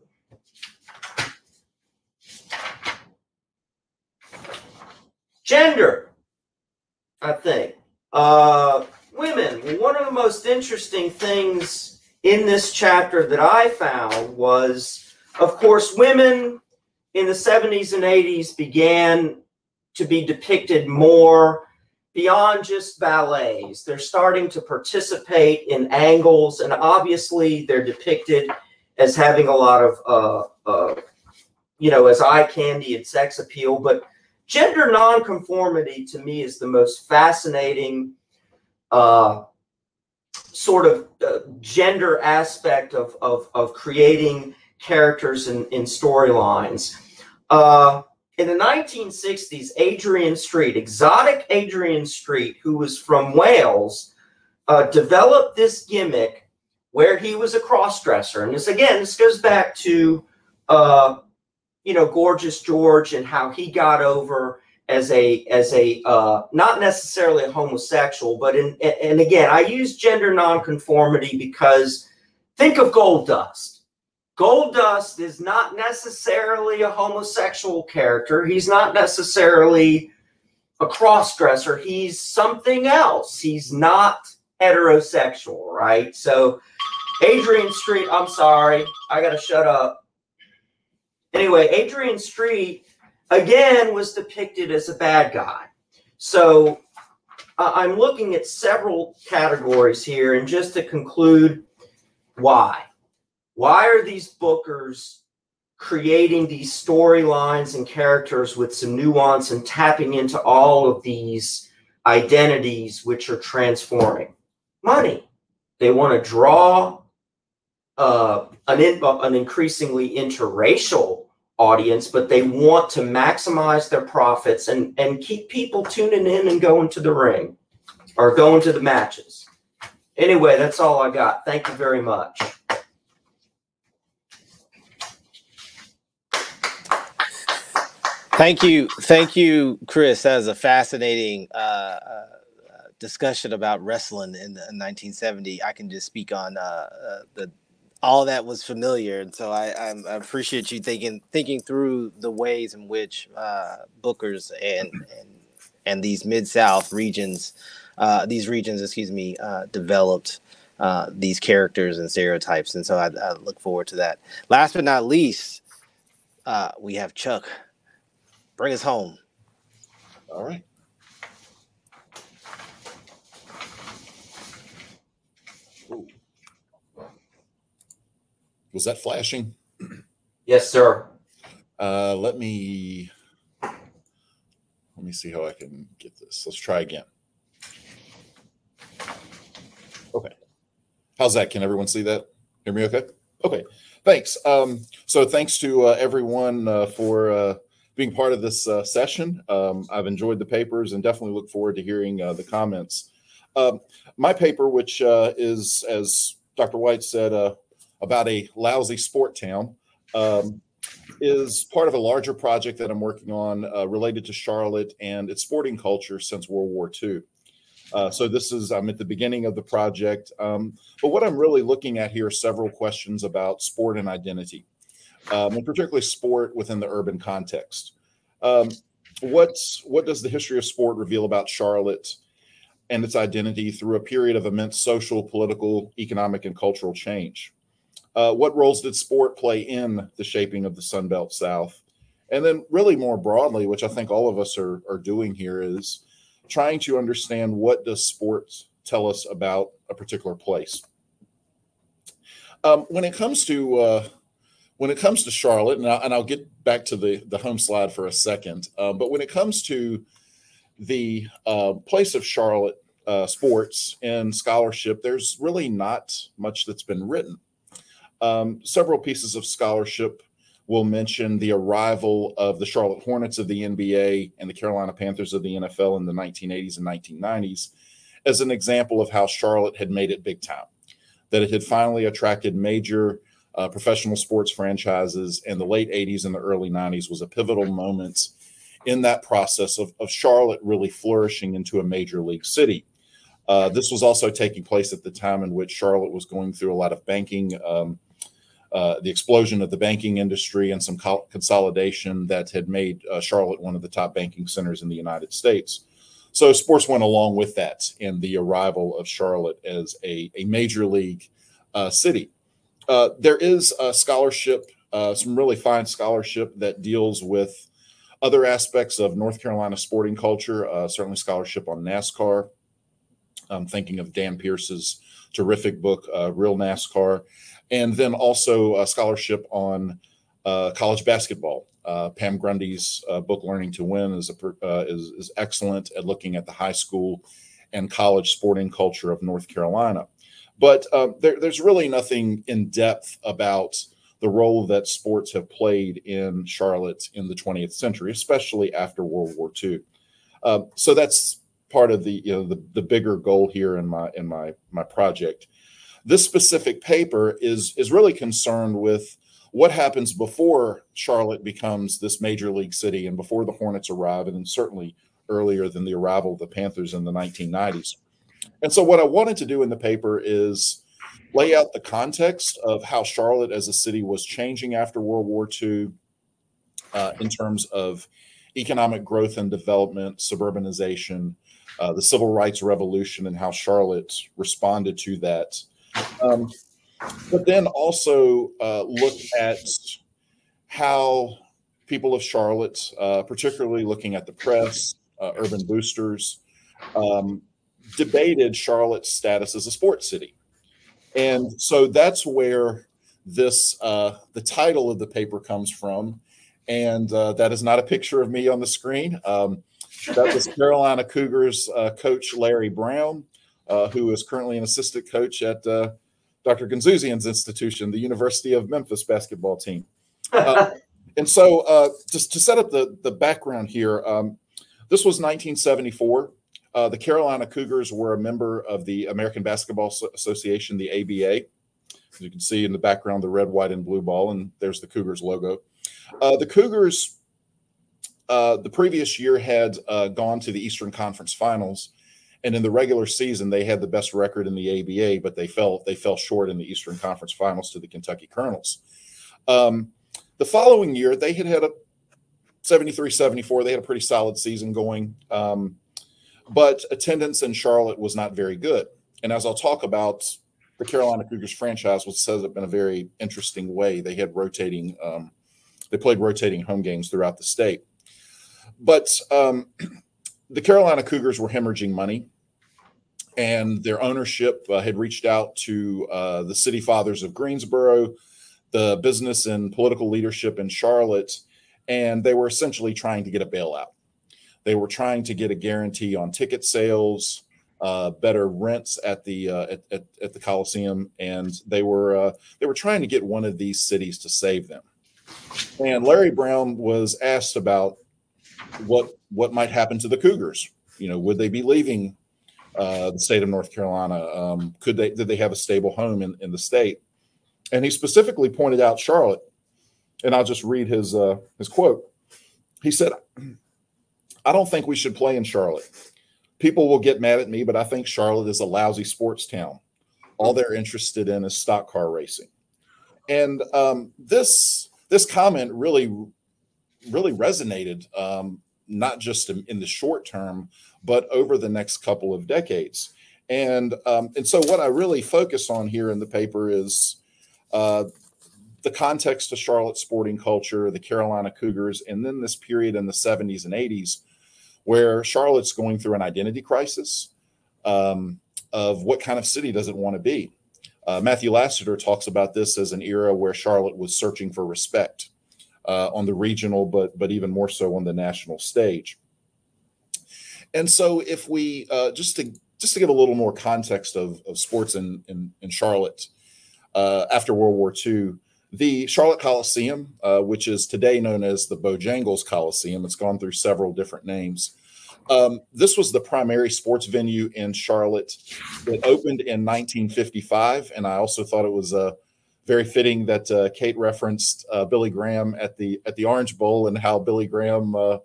Gender, I think. Uh, women. One of the most interesting things in this chapter that I found was, of course, women in the 70s and 80s began to be depicted more beyond just ballets. They're starting to participate in angles, and obviously they're depicted as having a lot of, uh, uh, you know, as eye candy and sex appeal. But gender nonconformity to me is the most fascinating uh, sort of uh, gender aspect of, of, of creating characters in, in storylines. Uh, in the 1960s, Adrian Street, exotic Adrian Street, who was from Wales, uh, developed this gimmick where he was a cross-dresser. And this again, this goes back to uh, you know, Gorgeous George and how he got over as a as a uh, not necessarily a homosexual, but in and again, I use gender nonconformity because think of Goldust Goldust is not necessarily a homosexual character. He's not necessarily a cross-dresser. He's something else. He's not heterosexual, right? So Adrian Street, I'm sorry, I gotta shut up. Anyway, Adrian Street again was depicted as a bad guy. So uh, I'm looking at several categories here, and just to conclude, why? Why are these bookers creating these storylines and characters with some nuance and tapping into all of these identities which are transforming? Money. They want to draw uh, an, in, an increasingly interracial audience, but they want to maximize their profits and, and keep people tuning in and going to the ring or going to the matches. Anyway, that's all I got. Thank you very much. Thank you, thank you, Chris. That was a fascinating uh, uh, discussion about wrestling in, in 1970. I can just speak on uh, uh, the all that was familiar, and so I, I, appreciate you thinking thinking through the ways in which uh, bookers and and and these mid South regions, uh, these regions, excuse me, developed. these characters and stereotypes, and so I, I, look forward to that. Last but not least, we have Chuck Bring us home. All right. Was that flashing? Yes, sir. Uh, let me let me see how I can get this. Let's try again. Okay. How's that? Can everyone see that? Hear me okay? Okay. Thanks. Um, so thanks to uh, everyone uh, for uh, being part of this uh, session. Um, I've enjoyed the papers and definitely look forward to hearing uh, the comments. Um, my paper, which uh, is, as Dr. White said, about a lousy sport town, um, is part of a larger project that I'm working on related to Charlotte and its sporting culture since World War II. Uh, so this is I'm at the beginning of the project, um, but what I'm really looking at here are several questions about sport and identity, um, and particularly sport within the urban context. Um, what's what does the history of sport reveal about Charlotte and its identity through a period of immense social, political, economic, and cultural change? Uh, what roles did sport play in the shaping of the Sun Belt South? And then, really more broadly, which I think all of us are, are doing here, is trying to understand what does sports tell us about a particular place. Um, when it comes to uh, when it comes to Charlotte, and, I, will get back to the the home slide for a second, um, but when it comes to the uh, place of Charlotte uh, sports and scholarship, there's really not much that's been written. Um, several pieces of scholarship We'll mention the arrival of the Charlotte Hornets of the NBA and the Carolina Panthers of the NFL in the 1980s and 1990s as an example of how Charlotte had made it big time, that it had finally attracted major uh, professional sports franchises, and the late 80s and the early 90s was a pivotal moment in that process of, of Charlotte really flourishing into a major league city. Uh, this was also taking place at the time in which Charlotte was going through a lot of banking um, uh, the explosion of the banking industry and some co- consolidation that had made uh, Charlotte one of the top banking centers in the United States. So sports went along with that and the arrival of Charlotte as a, a major league uh, city. Uh, there is a scholarship, uh, some really fine scholarship that deals with other aspects of North Carolina sporting culture, certainly scholarship on NASCAR. I'm thinking of Dan Pierce's terrific book, Real NASCAR and then also a scholarship on uh, college basketball. Uh, Pam Grundy's uh, book "Learning to Win" is, a, uh, is, is excellent at looking at the high school and college sporting culture of North Carolina. But um, there, there's really nothing in depth about the role that sports have played in Charlotte in the 20th century, especially after World War II. Um, so that's part of the you know the, the bigger goal here in my in my my project this specific paper is is really concerned with what happens before Charlotte becomes this major league city and before the Hornets arrive, and certainly earlier than the arrival of the Panthers in the 1990s. And so, what I wanted to do in the paper is lay out the context of how Charlotte as a city was changing after World War II uh, in terms of economic growth and development, suburbanization, uh, the civil rights revolution, and how Charlotte responded to that um, but then also uh, look at how people of Charlotte, uh, particularly looking at the press, uh, urban boosters, um, debated Charlotte's status as a sports city. And so that's where this uh, the title of the paper comes from. And uh, that is not a picture of me on the screen. Um, that was Carolina Cougars uh, coach Larry Brown who is currently an assistant coach at uh, Dr. Goudsouzian's institution, the University of Memphis basketball team. Uh, *laughs* and so, uh, just to set up the, the background here, um, this was 1974. Uh, the Carolina Cougars were a member of the American Basketball Association, the ABA. As you can see in the background, the red, white, and blue ball, and there's the Cougars logo. Uh, the Cougars, the previous year, had gone to the Eastern Conference Finals and in the regular season, they had the best record in the ABA, but they fell they fell short in the Eastern Conference Finals to the Kentucky Colonels. Um, the following year, they had had a 73-74. They had a pretty solid season going, um, but attendance in Charlotte was not very good. And as I'll talk about, the Carolina Cougars franchise was set up in a very interesting way. They had rotating, um, they played rotating home games throughout the state. But um, *clears throat* the Carolina Cougars were hemorrhaging money, and their ownership uh, had reached out to uh, the city fathers of Greensboro, the business and political leadership in Charlotte, and they were essentially trying to get a bailout. They were trying to get a guarantee on ticket sales, uh, better rents at the uh, at, at, at, the Coliseum, and they were uh, they were trying to get one of these cities to save them. And Larry Brown was asked about what what might happen to the Cougars. You know, would they be leaving uh, the state of North Carolina? Um, could they did they have a stable home in, in the state? And he specifically pointed out Charlotte, and I'll just read his uh, his quote. He said, "I don't think we should play in Charlotte. People will get mad at me, but I think Charlotte is a lousy sports town. All they're interested in is stock car racing." And um, this this comment really really resonated um, not just in, the short term, but over the next couple of decades. And um, and so what I really focus on here in the paper is uh, the context of Charlotte sporting culture, the Carolina Cougars, and then this period in the 70s and 80s where Charlotte's going through an identity crisis um, of what kind of city does it want to be. Uh, Matthew Lassiter talks about this as an era where Charlotte was searching for respect uh, on the regional, but but even more so on the national stage. And so, if we uh, just to just to give a little more context of, of sports in in, in Charlotte uh, after World War II, the Charlotte Coliseum, uh, which is today known as the Bojangles Coliseum, it's gone through several different names. Um, this was the primary sports venue in Charlotte. It opened in 1955, and I also thought it was a very fitting that uh, Kate referenced uh, Billy Graham at the at the Orange Bowl and how Billy Graham uh,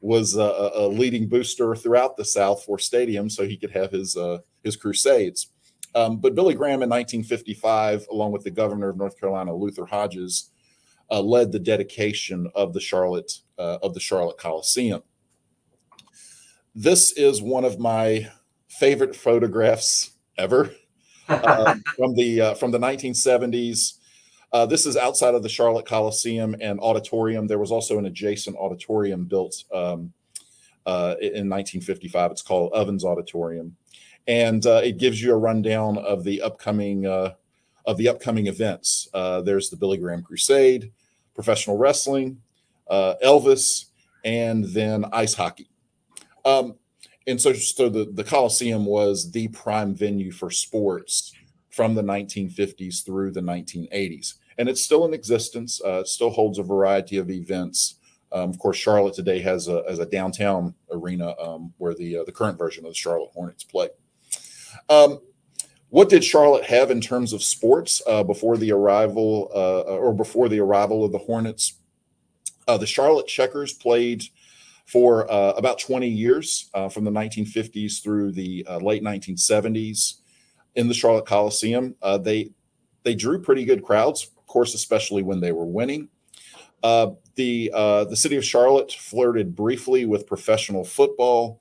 was a, a, leading booster throughout the South for stadium, so he could have his uh, his crusades. Um, but Billy Graham in 1955, along with the governor of North Carolina, Luther Hodges, uh, led the dedication of the Charlotte uh, of the Charlotte Coliseum. This is one of my favorite photographs ever uh, from the uh, from the 1970s. Uh, this is outside of the Charlotte Coliseum and Auditorium. There was also an adjacent auditorium built um, uh, in 1955. It's called Ovens Auditorium, and uh, it gives you a rundown of the upcoming of the upcoming events. there's the Billy Graham Crusade, professional wrestling, Elvis, and then ice hockey. Um, and so, so the, the Coliseum was the prime venue for sports from the 1950s through the 1980s. And it's still in existence. Uh, it still holds a variety of events. Um, of course, Charlotte today has a, has a downtown arena um, where the, uh, the current version of the Charlotte Hornets play. Um, what did Charlotte have in terms of sports uh, before the arrival uh, or before the arrival of the Hornets? Uh, the Charlotte Checkers played for uh, about 20 years, uh, from the 1950s through the uh, late 1970s, in the Charlotte Coliseum. Uh, they they drew pretty good crowds, of course, especially when they were winning. Uh, the uh, the city of Charlotte flirted briefly with professional football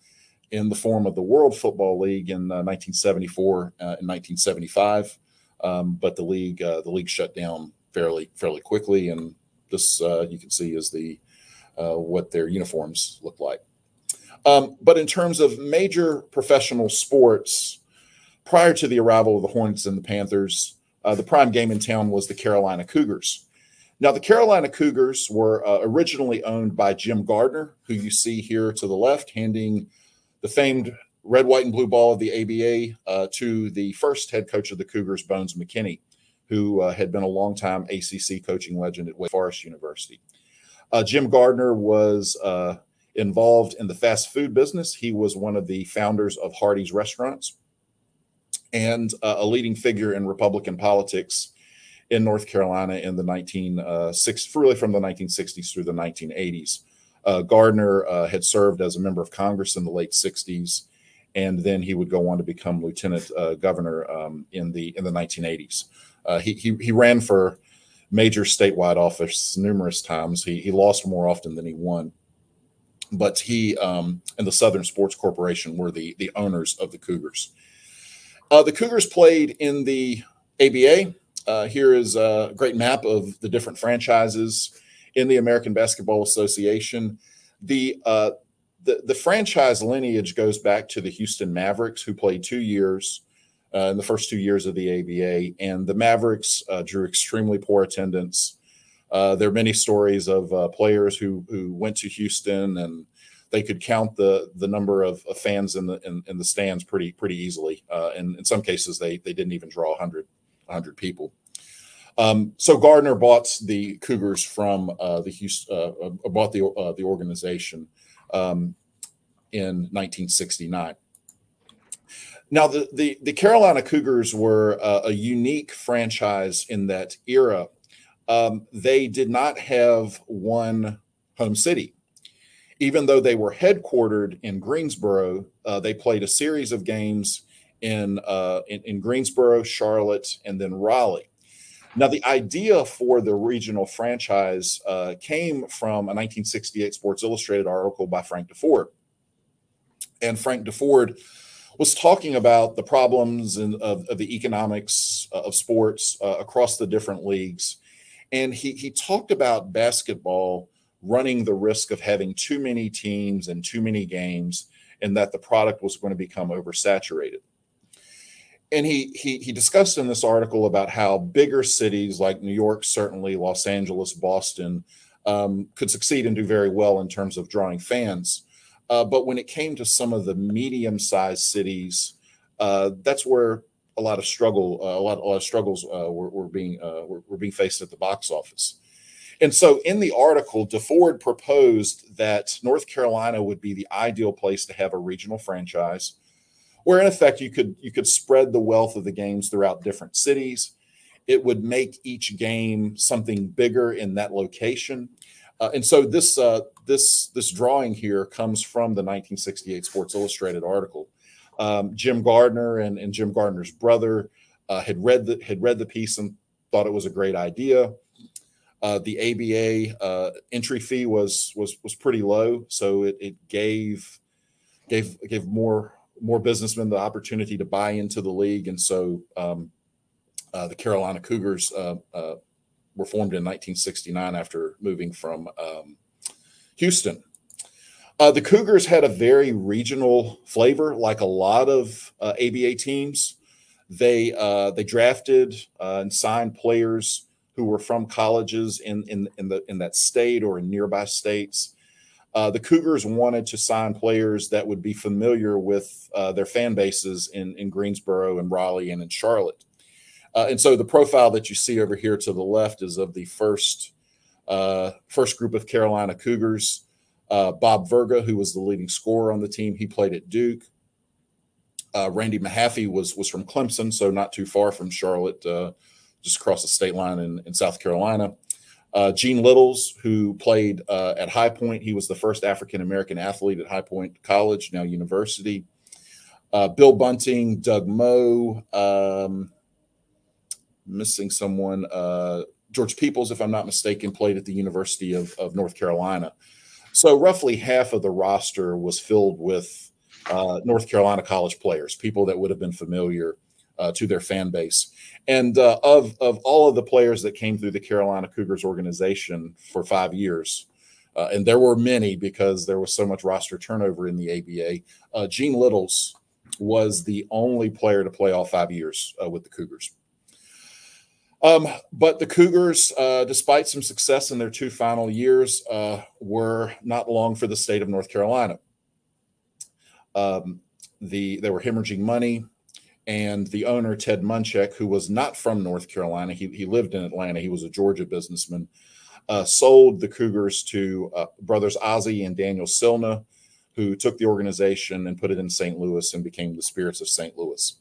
in the form of the World Football League in 1974 and 1975, um, but the league the league shut down fairly fairly quickly, and this you can see is the uh, what their uniforms look like. Um, but in terms of major professional sports, prior to the arrival of the Hornets and the Panthers, uh, the prime game in town was the Carolina Cougars. Now, the Carolina Cougars were uh, originally owned by Jim Gardner, who you see here to the left, handing the famed red, white, and blue ball of the ABA uh, to the first head coach of the Cougars, Bones McKinney, who uh, had been a longtime ACC coaching legend at Wake Forest University. Uh, Jim Gardner was uh, involved in the fast food business. He was one of the founders of Hardee's Restaurants and uh, a leading figure in Republican politics in North Carolina in the 1960s, uh, really from the 1960s through the 1980s. Uh, Gardner uh, had served as a member of Congress in the late 60s, and then he would go on to become lieutenant governor um, in the in the 1980s. he, he, he ran for major statewide office numerous times. He he lost more often than he won. But he um, and the Southern Sports Corporation were the the owners of the Cougars. Uh, the Cougars played in the ABA. Uh, here is a great map of the different franchises in the American Basketball Association. The uh, the, the franchise lineage goes back to the Houston Mavericks, who played two years uh, in the first two years of the ABA, and the Mavericks uh, drew extremely poor attendance. Uh, there are many stories of uh, players who who went to Houston and they could count the the number of, of fans in the in, in, the stands pretty pretty easily. Uh, and in some cases, they they didn't even draw 100 100 people. Um, so Gardner bought the Cougars from uh, the Houston, bought the the organization um, in 1969. Now, the, the, the Carolina Cougars were uh, a unique franchise in that era. Um, they did not have one home city. Even though they were headquartered in Greensboro, uh, they played a series of games in, uh, in, in Greensboro, Charlotte, and then Raleigh. Now, the idea for the regional franchise uh, came from a 1968 Sports Illustrated article by Frank Deford. And Frank Deford was talking about the problems in, of, of, the economics uh, of sports uh, across the different leagues. And he, he talked about basketball running the risk of having too many teams and too many games, and that the product was going to become oversaturated. And he, he, he discussed in this article about how bigger cities like New York, certainly Los Angeles, Boston, um, could succeed and do very well in terms of drawing fans. Uh, but when it came to some of the medium-sized cities, uh, that's where a lot of struggle, uh, a lot, a lot of struggles uh, were, were, being uh, were, were, being faced at the box office. And so, in the article, Deford proposed that North Carolina would be the ideal place to have a regional franchise, where in effect you could you could spread the wealth of the games throughout different cities. It would make each game something bigger in that location. Uh, and so this uh, this this drawing here comes from the 1968 Sports Illustrated article. Um, Jim Gardner and, and Jim Gardner's brother uh, had read the had read the piece and thought it was a great idea. Uh, the ABA uh, entry fee was was was pretty low, so it, it gave gave gave more more businessmen the opportunity to buy into the league, and so um, uh, the Carolina Cougars were formed in 1969 after moving from um, Houston. Uh, the Cougars had a very regional flavor, like a lot of uh, ABA teams. They uh, they drafted uh, and signed players who were from colleges in in in the in that state or in nearby states. Uh, the Cougars wanted to sign players that would be familiar with uh, their fan bases in in Greensboro and Raleigh and in Charlotte. And so the profile that you see over here to the left is of the first uh, first group of Carolina Cougars. Uh, Bob Verga, who was the leading scorer on the team, he played at Duke. Uh, Randy Mahaffey was was from Clemson, so not too far from Charlotte, uh, just across the state line in, in South Carolina. Uh, Gene Littles, who played at High Point, he was the first African American athlete at High Point College, now university. Bill Bunting, Doug Moe, um, missing someone. Uh, George Peoples, if I'm not mistaken, played at the University of, of North Carolina. So roughly half of the roster was filled with uh, North Carolina college players, people that would have been familiar uh, to their fan base. And uh, of, of all of the players that came through the Carolina Cougars organization for five years, uh, and there were many because there was so much roster turnover in the ABA, uh, Gene Littles was the only player to play all five years uh, with the Cougars. Um, but the Cougars, uh, despite some success in their two final years, uh, were not long for the state of North Carolina. Um, the they were hemorrhaging money, and the owner Ted Munchak, who was not from North Carolina, he, he lived in Atlanta. He was a Georgia businessman. Uh, sold the Cougars to uh, brothers Ozzie and Daniel Silna, who took the organization and put it in St. Louis and became the Spirits of St. Louis.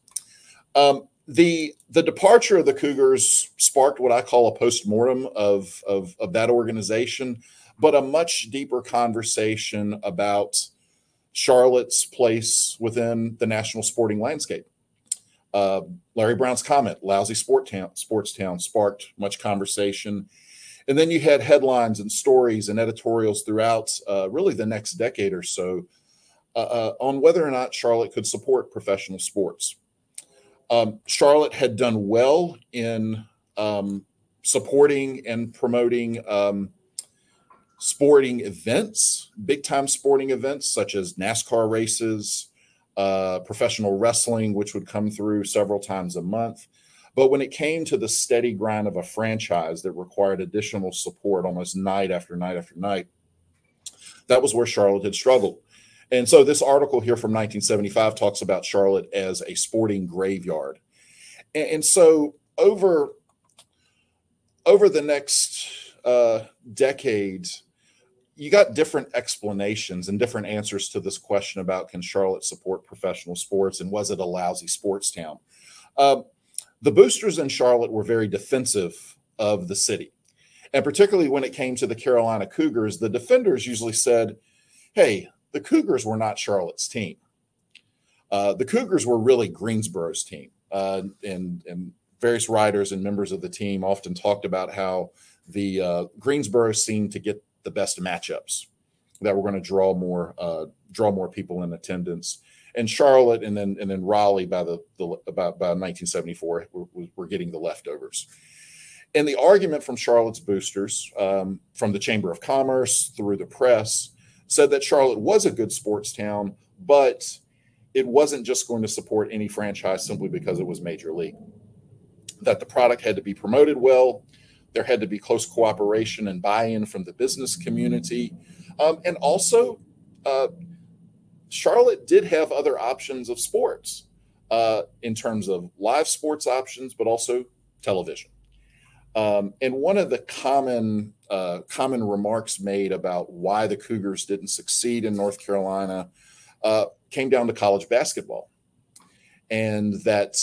Um, the the departure of the Cougars sparked what I call a postmortem of, of of that organization, but a much deeper conversation about Charlotte's place within the national sporting landscape. Uh, Larry Brown's comment, "Lousy sport town, sports town," sparked much conversation, and then you had headlines and stories and editorials throughout uh, really the next decade or so uh, uh on whether or not Charlotte could support professional sports. Um, Charlotte had done well in um, supporting and promoting um, sporting events, big time sporting events such as NASCAR races, uh, professional wrestling, which would come through several times a month. But when it came to the steady grind of a franchise that required additional support almost night after night after night, that was where Charlotte had struggled. And so this article here from 1975 talks about Charlotte as a sporting graveyard. And, and so over over the next uh, decades, you got different explanations and different answers to this question about can Charlotte support professional sports and was it a lousy sports town? Uh, the boosters in Charlotte were very defensive of the city. And particularly when it came to the Carolina Cougars, the defenders usually said, hey, the Cougars were not Charlotte's team. Uh, the Cougars were really Greensboro's team. Uh, and, and various writers and members of the team often talked about how the uh, Greensboro seemed to get the best matchups that were going to draw more uh, draw more people in attendance. And Charlotte and then and then Raleigh by the, the about by 1974 were, were getting the leftovers. And the argument from Charlotte's boosters, um, from the Chamber of Commerce through the press, said that Charlotte was a good sports town, but it wasn't just going to support any franchise simply because it was major league. That the product had to be promoted well, there had to be close cooperation and buy-in from the business community, um, and also uh, Charlotte did have other options of sports uh, in terms of live sports options, but also television. Um, and one of the common uh, common remarks made about why the Cougars didn't succeed in North Carolina uh, came down to college basketball, and that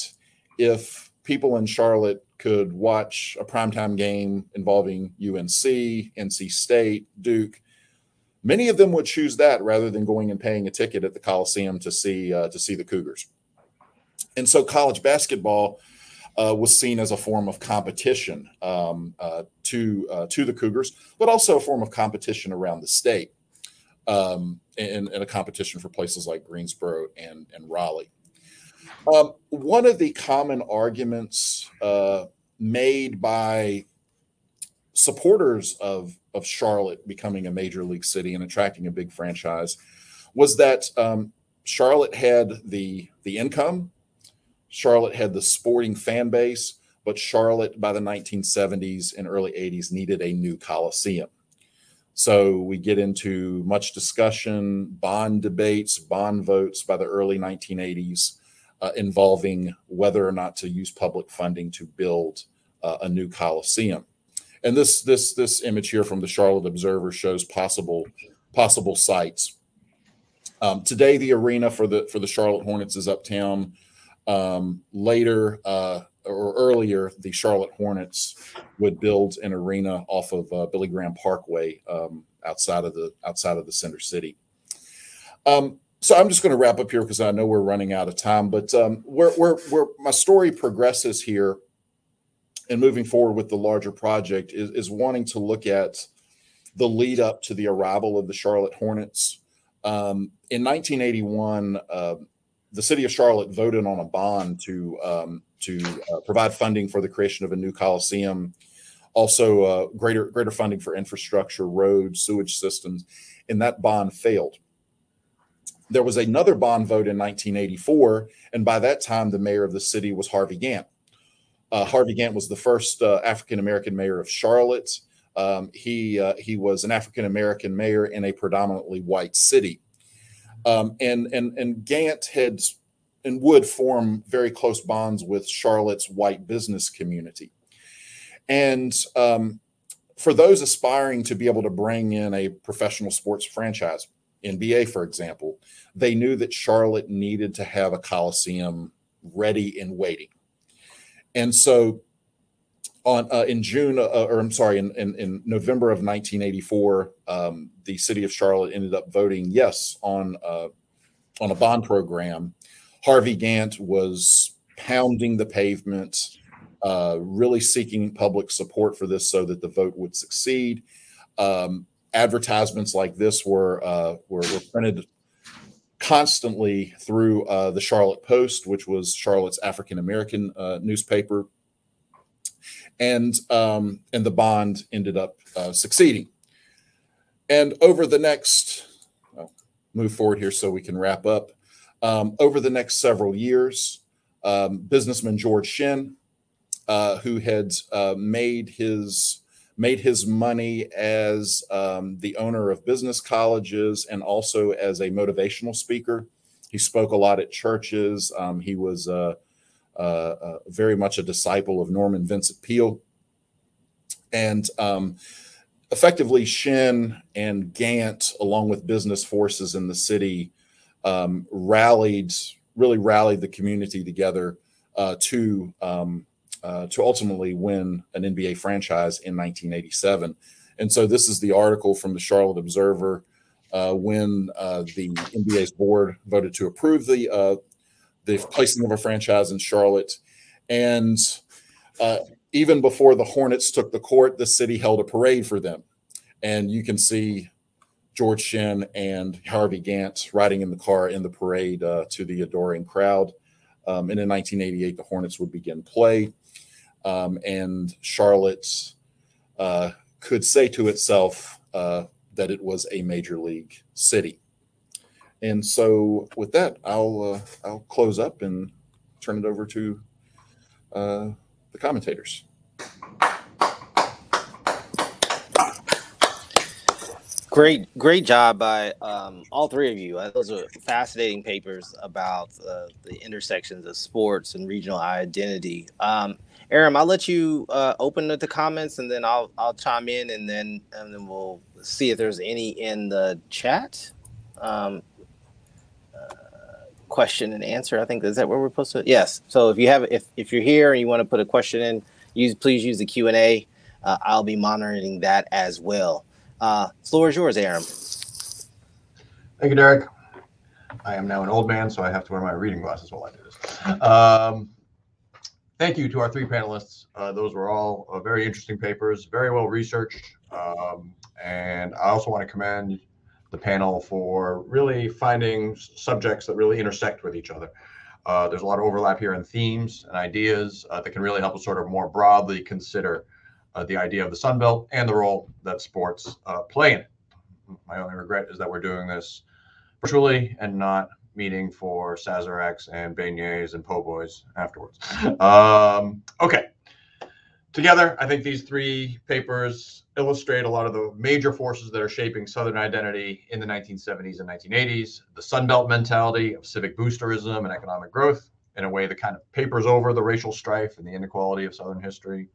if people in Charlotte could watch a primetime game involving UNC, NC State, Duke, many of them would choose that rather than going and paying a ticket at the Coliseum to see uh, to see the Cougars. And so, college basketball uh, was seen as a form of competition um, uh, to uh, to the Cougars, but also a form of competition around the state, um, and, and, a competition for places like Greensboro and and Raleigh. Um, one of the common arguments uh, made by supporters of of Charlotte becoming a major league city and attracting a big franchise was that um, Charlotte had the the income, Charlotte had the sporting fan base, but Charlotte by the 1970s and early 80s needed a new coliseum. So we get into much discussion, bond debates, bond votes by the early 1980s uh, involving whether or not to use public funding to build uh, a new coliseum. And this this this image here from the Charlotte Observer shows possible possible sites. Um, today, the arena for the for the Charlotte Hornets is uptown. Um, later uh, or earlier, the Charlotte Hornets would build an arena off of uh, Billy Graham Parkway um, outside of the outside of the center city. Um, so I'm just going to wrap up here because I know we're running out of time. But um, where, where, where my story progresses here and moving forward with the larger project is, is wanting to look at the lead up to the arrival of the Charlotte Hornets. Um, in 1981, uh, the city of Charlotte voted on a bond to um, to uh, provide funding for the creation of a new coliseum, also uh, greater greater funding for infrastructure, roads, sewage systems, and that bond failed there was another bond vote in 1984, and by that time, the mayor of the city was Harvey Gantt. Uh, Harvey Gantt was the first uh, African American mayor of Charlotte. Um, he uh, he was an African American mayor in a predominantly white city, um, and and and Gantt had and would form very close bonds with Charlotte's white business community, and um, for those aspiring to be able to bring in a professional sports franchise, NBA, for example, they knew that Charlotte needed to have a Coliseum ready and waiting. And so on uh, in June, uh, or I'm sorry, in, in, in November of 1984, um, the city of Charlotte ended up voting yes on uh, on a bond program. Harvey Gantt was pounding the pavement, uh, really seeking public support for this so that the vote would succeed. Um, advertisements like this were uh, were, were, printed constantly through uh, the Charlotte Post, which was Charlotte's African American newspaper, and um, and the bond ended up uh, succeeding. And over the next, I'll move forward here so we can wrap up. Um, over the next several years, um, businessman George Shinn, uh, who had uh, made his made his money as um, the owner of business colleges and also as a motivational speaker. He spoke a lot at churches. Um, he was uh, uh, uh, very much a disciple of Norman Vincent Peale. And um, effectively, Shinn and Gantt, along with business forces in the city, um, rallied, really rallied the community together uh, to um, uh, to ultimately win an NBA franchise in 1987. And so this is the article from the Charlotte Observer uh, when uh, the NBA's board voted to approve the uh, the placing of a franchise in Charlotte. And uh, even before the Hornets took the court, the city held a parade for them. And you can see George Shinn and Harvey Gantt riding in the car in the parade uh, to the adoring crowd. Um, and in 1988, the Hornets would begin play um, and Charlotte uh, could say to itself uh, that it was a major league city. And so, with that, I'll uh, I'll close up and turn it over to uh, the commentators. Great, great job by um, all three of you. Uh, those are fascinating papers about uh, the intersections of sports and regional identity. Um, Aram, I'll let you uh, open the comments, and then I'll I'll chime in, and then and then we'll see if there's any in the chat. Um, question and answer. I think is that where we're supposed to. Yes. So if you have if if you're here and you want to put a question in, use please use the Q and A. Uh, I'll be monitoring that as well. Uh, floor is yours, Aram. Thank you, Derek. I am now an old man, so I have to wear my reading glasses while I do this. Um, thank you to our three panelists. Uh, those were all uh, very interesting papers, very well researched. Um, and I also want to commend the panel for really finding subjects that really intersect with each other. Uh, there's a lot of overlap here in themes and ideas uh, that can really help us sort of more broadly consider uh, the idea of the Sun Belt and the role that sports uh, play in it. My only regret is that we're doing this virtually and not meeting for Sazeracs and beignets and po' boys afterwards. *laughs* Um, okay. Together, I think these three papers illustrate a lot of the major forces that are shaping Southern identity in the 1970s and 1980s. The Sunbelt mentality of civic boosterism and economic growth, in a way that kind of papers over the racial strife and the inequality of Southern history.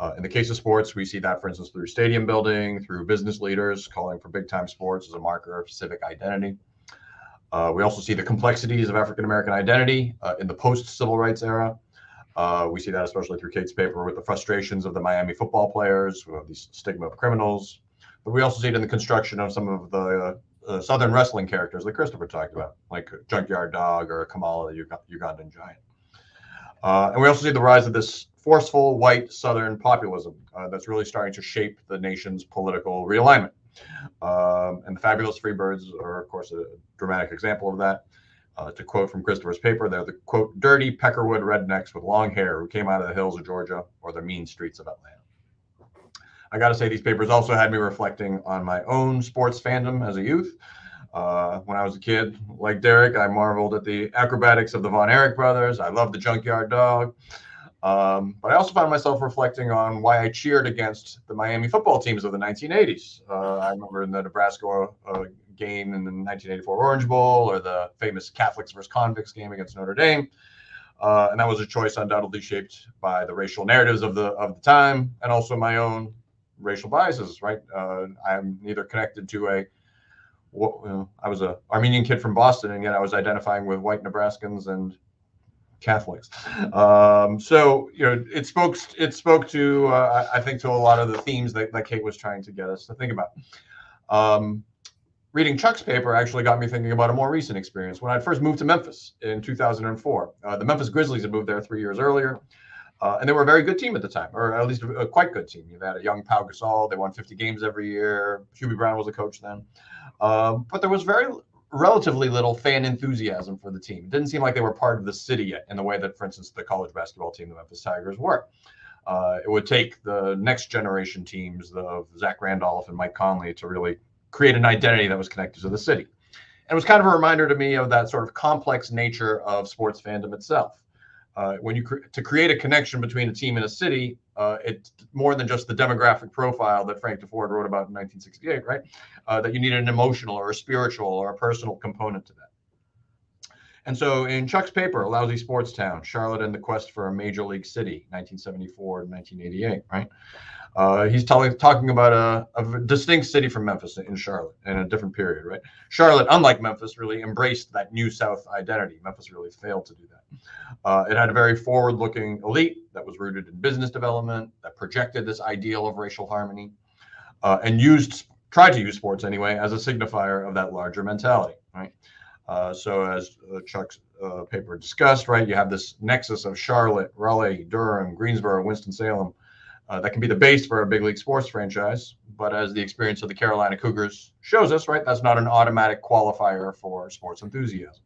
Uh, in the case of sports, we see that, for instance, through stadium building, through business leaders calling for big time sports as a marker of civic identity. Uh, we also see the complexities of African American identity uh, in the post civil rights era. Uh, we see that especially through Kate's paper with the frustrations of the Miami football players, who have these stigma of criminals. But we also see it in the construction of some of the uh, Southern wrestling characters that Christopher talked about, like Junkyard Dog or Kamala, the Ugandan giant. Uh, and we also see the rise of this forceful white Southern populism uh, that's really starting to shape the nation's political realignment. Um, and the Fabulous Freebirds are, of course, a dramatic example of that. Uh, to quote from Christopher's paper, they're the quote, dirty Peckerwood rednecks with long hair who came out of the hills of Georgia or the mean streets of Atlanta. I got to say, these papers also had me reflecting on my own sports fandom as a youth. Uh, when I was a kid, like Derek, I marveled at the acrobatics of the Von Erich brothers. I loved the Junkyard Dog. Um, but I also found myself reflecting on why I cheered against the Miami football teams of the 1980s. Uh, I remember in the Nebraska uh, game in the 1984 Orange Bowl or the famous Catholics versus convicts game against Notre Dame. Uh, and that was a choice undoubtedly shaped by the racial narratives of the of the time and also my own racial biases. Right, uh, I'm neither connected to a you know, I was a Armenian kid from Boston, and yet I was identifying with white Nebraskans and Catholics. Um, so you know, it spoke it spoke to uh, I think to a lot of the themes that, that Kate was trying to get us to think about. Um, reading Chuck's paper actually got me thinking about a more recent experience. When I first moved to Memphis in 2004, uh, the Memphis Grizzlies had moved there three years earlier. Uh, and they were a very good team at the time, or at least a, a quite good team. You had a young Pau Gasol. They won 50 games every year. Hubie Brown was the coach then. Um, but there was very relatively little fan enthusiasm for the team. It didn't seem like they were part of the city yet in the way that, for instance, the college basketball team, the Memphis Tigers, were. Uh, it would take the next generation teams, of Zach Randolph and Mike Conley, to really create an identity that was connected to the city. And it was kind of a reminder to me of that sort of complex nature of sports fandom itself. Uh, when you cre- to create a connection between a team and a city, uh, it's more than just the demographic profile that Frank Deford wrote about in 1968, right? Uh, that you need an emotional or a spiritual or a personal component to that. And so in Chuck's paper, A Lousy Sports Town, Charlotte and the Quest for a Major League City, 1974 and 1988, right? Uh, he's telling, talking about a, a, distinct city from Memphis in Charlotte in a different period, right? Charlotte, unlike Memphis, really embraced that New South identity. Memphis really failed to do that. Uh, it had a very forward looking elite that was rooted in business development, that projected this ideal of racial harmony, uh, and used, tried to use sports anyway, as a signifier of that larger mentality, right? Uh, so as uh, Chuck's uh, paper discussed, right, you have this nexus of Charlotte, Raleigh, Durham, Greensboro, Winston-Salem, uh, that can be the base for a big league sports franchise. But as the experience of the Carolina Cougars shows us, right, that's not an automatic qualifier for sports enthusiasm.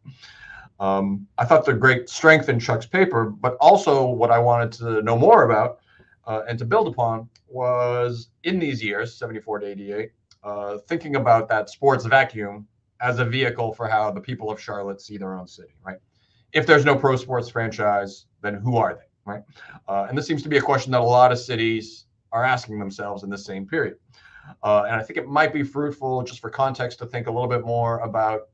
Um, I thought the great strength in Chuck's paper, but also what I wanted to know more about uh, and to build upon was in these years, 74 to 88, uh, thinking about that sports vacuum as a vehicle for how the people of Charlotte see their own city, right? If there's no pro sports franchise, then who are they? Right? Uh, and this seems to be a question that a lot of cities are asking themselves in the same period. Uh, and I think it might be fruitful, just for context, to think a little bit more about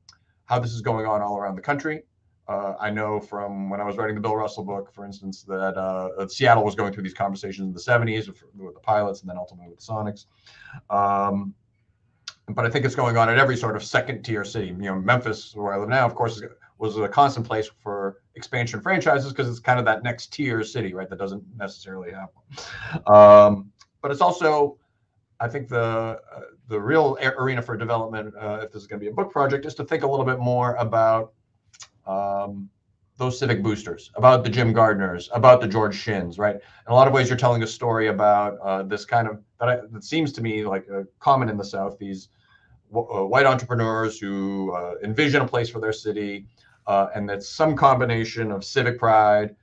how this is going on all around the country. Uh, I know from when I was writing the Bill Russell book, for instance, that uh, Seattle was going through these conversations in the 70s with, with, the pilots and then ultimately with the Sonics. Um, but I think it's going on at every sort of second tier city. You know, Memphis, where I live now, of course, was a constant place for expansion franchises because it's kind of that next tier city, right? That doesn't necessarily have one. Um, but it's also, I think the uh, the real arena for development, uh, if this is going to be a book project, is to think a little bit more about um, those civic boosters, about the Jim Gardners, about the George Shinns, right? In a lot of ways, you're telling a story about uh, this kind of that, I, that seems to me like uh, common in the South. These uh, white entrepreneurs who uh, envision a place for their city, uh, and that's some combination of civic pride,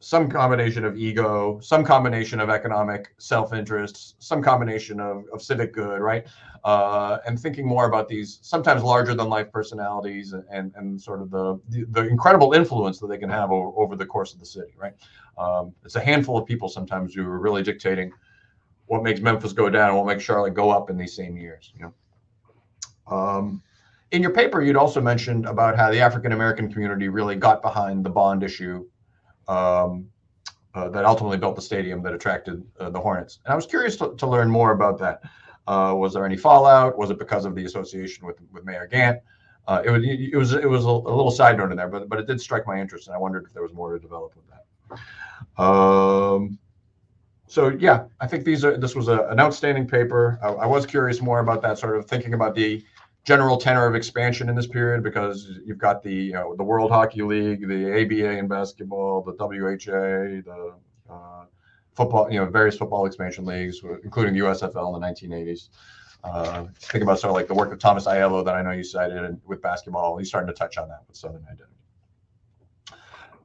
some combination of ego, some combination of economic self-interest, some combination of, of civic good, right? Uh, and thinking more about these sometimes larger than life personalities and, and sort of the, the, the incredible influence that they can have over, over the course of the city, right? Um, it's a handful of people sometimes who are really dictating what makes Memphis go down and what makes Charlotte go up in these same years, you know? Um, in your paper, you'd also mentioned about how the African American community really got behind the bond issue um, uh, that ultimately built the stadium that attracted uh, the Hornets. And I was curious to, to learn more about that. Uh, was there any fallout? Was it because of the association with with Mayor Gantt? Uh, it was it was it was a, a, little side note in there, but but it did strike my interest, and I wondered if there was more to develop with that. Um, so yeah, I think these are this was a, an outstanding paper. I, I was curious more about that, sort of thinking about the general tenor of expansion in this period because you've got the you know the World Hockey League, the ABA in basketball, the WHA, the uh, football, you know, various football expansion leagues, including the USFL in the 1980s. Uh, think about sort of like the work of Thomas Aiello that I know you cited with basketball. He's starting to touch on that with Southern Identity.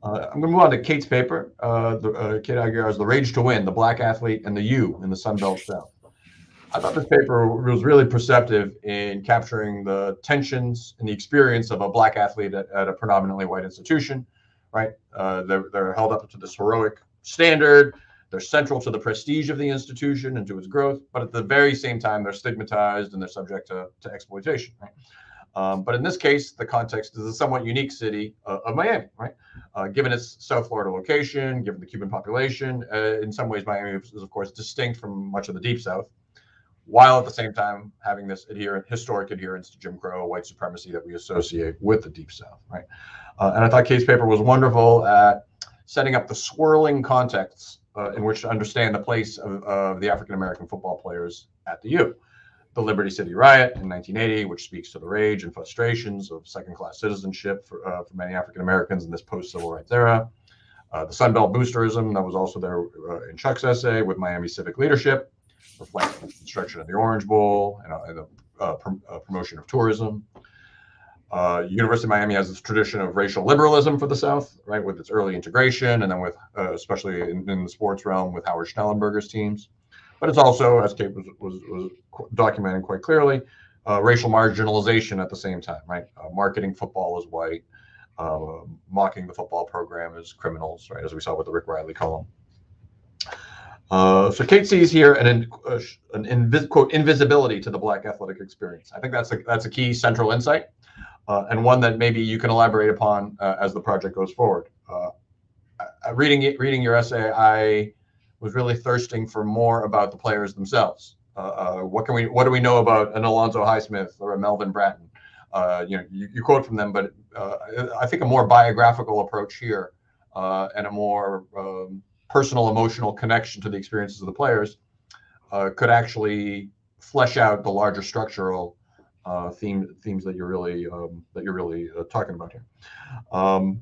Uh, I'm going to move on to Kate's paper. Uh, the, uh, Kate Aguiar's The Rage to Win, the Black Athlete and the U in the Sun Belt South. I thought this paper was really perceptive in capturing the tensions and the experience of a black athlete at, at a predominantly white institution, right? Uh, they're, they're held up to this heroic standard. They're central to the prestige of the institution and to its growth, but at the very same time, they're stigmatized and they're subject to, to exploitation, right? Um, but in this case, the context is a somewhat unique city uh, of Miami, right? Uh, given its South Florida location, given the Cuban population, uh, in some ways, Miami is, of course, distinct from much of the Deep South while at the same time having this adherent historic adherence to Jim Crow, white supremacy that we associate with the Deep South, right? Uh, and I thought Kate's paper was wonderful at setting up the swirling contexts uh, in which to understand the place of, of the African American football players at the U. The Liberty City riot in 1980, which speaks to the rage and frustrations of second-class citizenship for, uh, for many African Americans in this post-civil rights era. Uh, the Sunbelt boosterism that was also there uh, in Chuck's essay with Miami civic leadership, reflect construction of the Orange Bowl and, uh, and the uh, prom- uh, promotion of tourism. Uh, University of Miami has this tradition of racial liberalism for the South, right, with its early integration, and then with, uh, especially in, in, the sports realm, with Howard Schnellenberger's teams. But it's also, as Kate was, was, was documenting quite clearly, racial marginalization at the same time, right? Marketing football as white, uh, mocking the football program as criminals, right? As we saw with the Rick Reilly column. Uh, so Kate sees here an, uh, an quote invisibility to the black athletic experience. I think that's a that's a key central insight, uh, and one that maybe you can elaborate upon uh, as the project goes forward. Uh, reading reading your essay, I was really thirsting for more about the players themselves. What can we what do we know about an Alonzo Highsmith or a Melvin Bratton? you know, you, you, quote from them, but I think a more biographical approach here and a more um, personal emotional connection to the experiences of the players uh, could actually flesh out the larger structural uh, theme themes that you're really um, that you're really uh, talking about here. Um,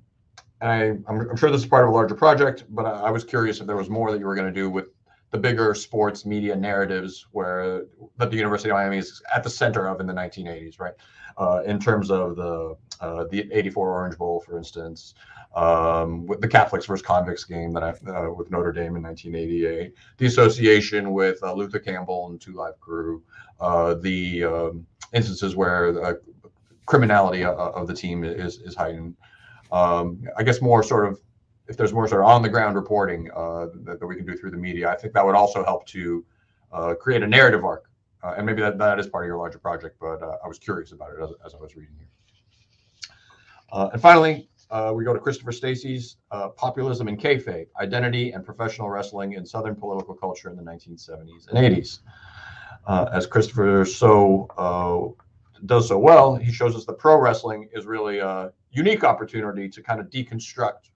I, am sure this is part of a larger project, but I, I was curious if there was more that you were going to do with the bigger sports media narratives where that the University of Miami is at the center of in the 1980s, right? Uh, in terms of the uh, the 84 Orange Bowl, for instance, um, with the Catholics versus convicts game that I uh, with Notre Dame in 1988, the association with uh, Luther Campbell and Two Live Crew, uh, the um, instances where the criminality uh, of the team is is heightened. Um, I guess more sort of if there's more sort of on the ground reporting uh, that, that, we can do through the media, I think that would also help to uh, create a narrative arc. and maybe that, that is part of your larger project, but I was curious about it as, as I was reading here. And finally, uh, we go to Christopher Stacy's uh, Populism and Kayfabe, Identity and Professional Wrestling in Southern Political Culture in the 1970s and 80s. Uh, as Christopher so uh, does so well, he shows us that pro wrestling is really a unique opportunity to kind of deconstruct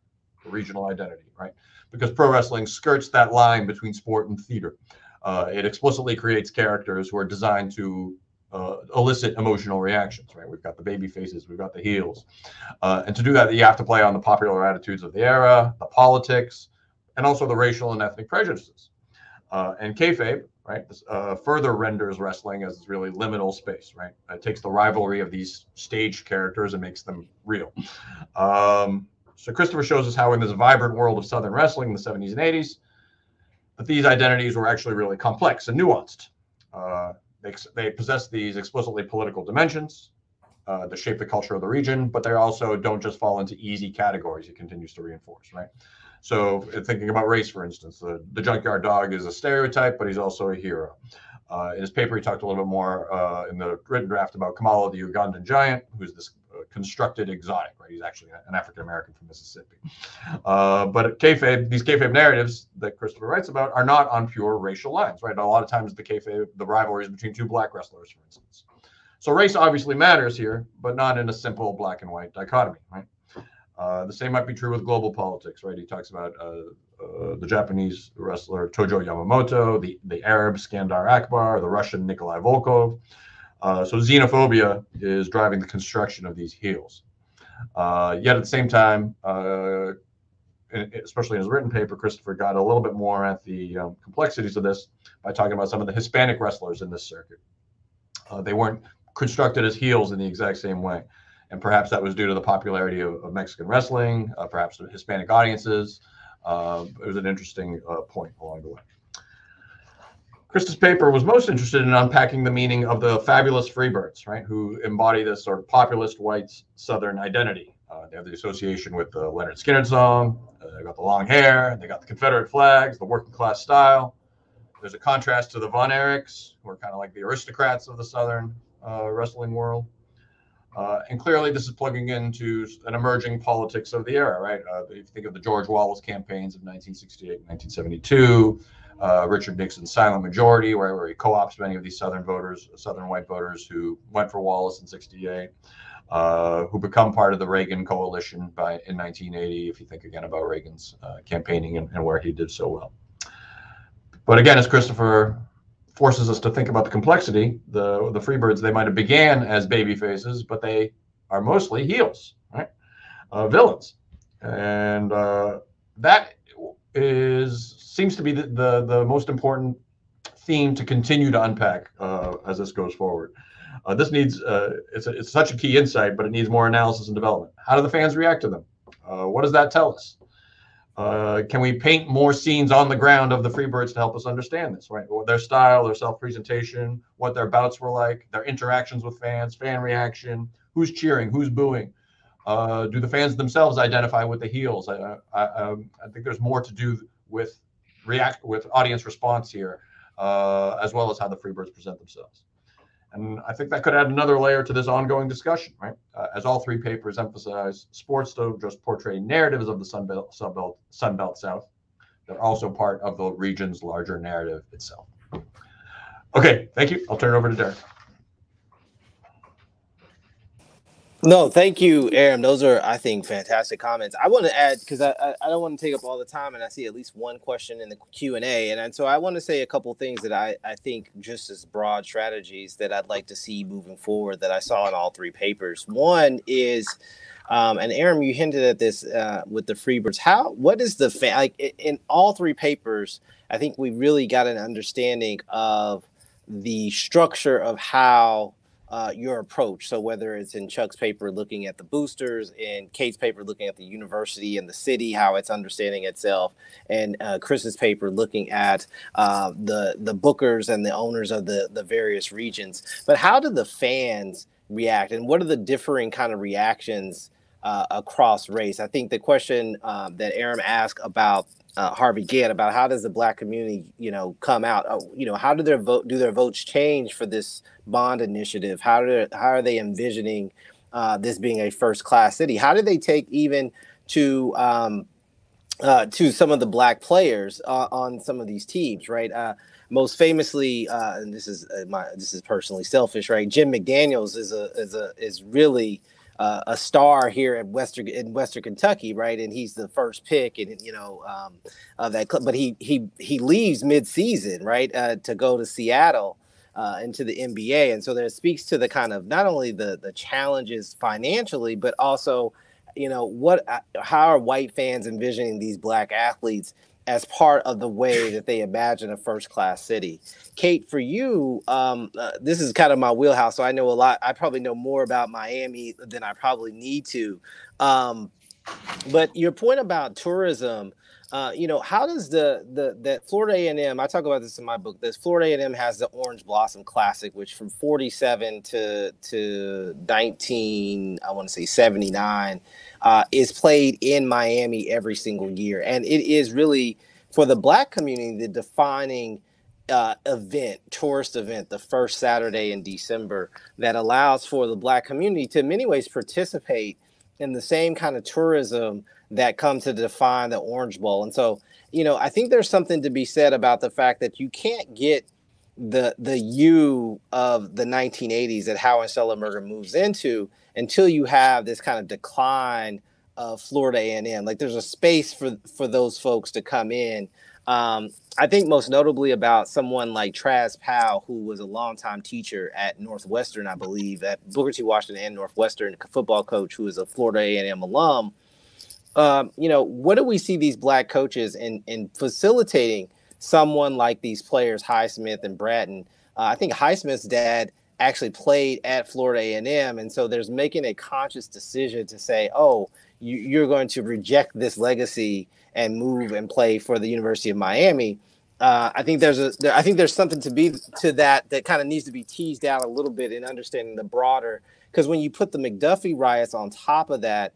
regional identity, right? Because pro wrestling skirts that line between sport and theater. Uh, it explicitly creates characters who are designed to uh, elicit emotional reactions, right? We've got the baby faces, we've got the heels. Uh, and to do that, you have to play on the popular attitudes of the era, the politics, and also the racial and ethnic prejudices. Uh, and kayfabe, right, uh, further renders wrestling as really liminal space, right? It takes the rivalry of these staged characters and makes them real. Um, so Christopher shows us how in this vibrant world of Southern wrestling in the 70s and 80s, that these identities were actually really complex and nuanced. They, possess these explicitly political dimensions uh, that shape the culture of the region, but they also don't just fall into easy categories. He continues to reinforce, right? So, thinking about race, for instance, the, the junkyard dog is a stereotype, but he's also a hero. Uh, in his paper, he talked a little bit more uh, in the written draft about Kamala, the Ugandan giant, who's this constructed exotic, right? He's actually an African American from Mississippi. Uh, but kayfabe, these kayfabe narratives that Christopher writes about are not on pure racial lines, right? A lot of times the kayfabe, the rivalries between two black wrestlers, for instance. So race obviously matters here, but not in a simple black and white dichotomy, right? Uh, the same might be true with global politics, right? He talks about uh, uh, the Japanese wrestler Tojo Yamamoto, the, the Arab Skandar Akbar, the Russian Nikolai Volkov. Uh, so xenophobia is driving the construction of these heels. Uh, yet at the same time, uh, especially in his written paper, Christopher got a little bit more at the um, complexities of this by talking about some of the Hispanic wrestlers in this circuit. they weren't constructed as heels in the exact same way and perhaps that was due to the popularity of, of Mexican wrestling, uh, perhaps Hispanic audiences. Uh, it was an interesting uh, point along the way. Chris's paper was most interested in unpacking the meaning of the fabulous Freebirds, right, who embody this sort of populist white Southern identity. Uh, they have the association with the Lynyrd Skynyrd song. Uh, they got the long hair. They got the Confederate flags, the working class style. There's a contrast to the Von Erichs, who are kind of like the aristocrats of the Southern uh, wrestling world. Uh, and clearly, this is plugging into an emerging politics of the era, right? Uh, if you think of the George Wallace campaigns of 1968 and 1972, uh, Richard Nixon's silent majority, where, where he co ops many of these Southern voters, Southern white voters who went for Wallace in 68, uh, who become part of the Reagan coalition by in 1980, if you think again about Reagan's uh, campaigning and, and where he did so well. But again, as Christopher forces us to think about the complexity. The the Freebirds they might have began as baby faces, but they are mostly heels, right? Uh, villains, and uh, that is seems to be the, the, the most important theme to continue to unpack uh, as this goes forward. Uh, this needs uh, it's a, it's such a key insight, but it needs more analysis and development. How do the fans react to them? Uh, what does that tell us? Uh, can we paint more scenes on the ground of the Freebirds to help us understand this, right? Their style, their self presentation, what their bouts were like, their interactions with fans, fan reaction, who's cheering, who's booing. Uh, do the fans themselves identify with the heels? I, I, um, I, think there's more to do with react with audience response here, uh, as well as how the Freebirds present themselves. And I think that could add another layer to this ongoing discussion, right? Uh, as all three papers emphasize, sports don't just portray narratives of the Sunbelt, Sunbelt, Sunbelt South. They're also part of the region's larger narrative itself. Okay, thank you. I'll turn it over to Derek. No, thank you, Aaron. Those are, I think, fantastic comments. I want to add because I, I, I don't want to take up all the time, and I see at least one question in the Q and A, and so I want to say a couple things that I I think just as broad strategies that I'd like to see moving forward that I saw in all three papers. One is, um, and Aaron, you hinted at this uh, with the Freebirds. How what is the fa- like in all three papers? I think we really got an understanding of the structure of how uh, your approach. So whether it's in Chuck's paper looking at the boosters, in Kate's paper looking at the university and the city, how it's understanding itself, and uh, Chris's paper looking at uh, the the bookers and the owners of the the various regions. But how do the fans react, and what are the differing kind of reactions uh, across race? I think the question um, that Aaron asked about uh, Harvey Gantt about how does the black community, you know, come out? Uh, you know, how do their vote do their votes change for this bond initiative? How do how are they envisioning uh, this being a first class city? How do they take even to um, uh, to some of the black players uh, on some of these teams, right? Uh, most famously, and this is my this is personally selfish, right? Jim McDaniels is a is a is really uh, a star here at Western in Western Kentucky, right? And he's the first pick, and you know um, of that club. But he he he leaves mid-season, right, uh, to go to Seattle uh, into the NBA, and so that speaks to the kind of not only the the challenges financially, but also you know what uh, how are white fans envisioning these black athletes as part of the way that they imagine a first class city. Kate, for you, um, uh, this is kind of my wheelhouse, so I know a lot. I probably know more about Miami than I probably need to. Um, but your point about tourism, uh, you know, how does the the that Florida A&M? I talk about this in my book. This Florida A&M has the Orange Blossom Classic, which from 47 to to 19, I want to say 79 uh, is played in Miami every single year, and it is really for the Black community the defining uh, event, tourist event, the first Saturday in December that allows for the Black community to, in many ways, participate in the same kind of tourism that comes to define the Orange Bowl. And so, you know, I think there's something to be said about the fact that you can't get the the you of the 1980s that Howard Schnellenberger moves into until you have this kind of decline of Florida A&M. Like there's a space for for those folks to come in. Um, I think most notably about someone like Traz Powell, who was a longtime teacher at Northwestern, I believe, at Booker T. Washington and Northwestern, football coach who is a Florida A&M alum. Um, you know, what do we see these black coaches in in facilitating someone like these players, Highsmith and Bratton? Uh, I think Highsmith's dad actually played at Florida A&M, and so there's making a conscious decision to say, "Oh, you, you're going to reject this legacy and move and play for the University of Miami." Uh, I think there's a, there, I think there's something to be to that that kind of needs to be teased out a little bit in understanding the broader. Because when you put the McDuffie riots on top of that,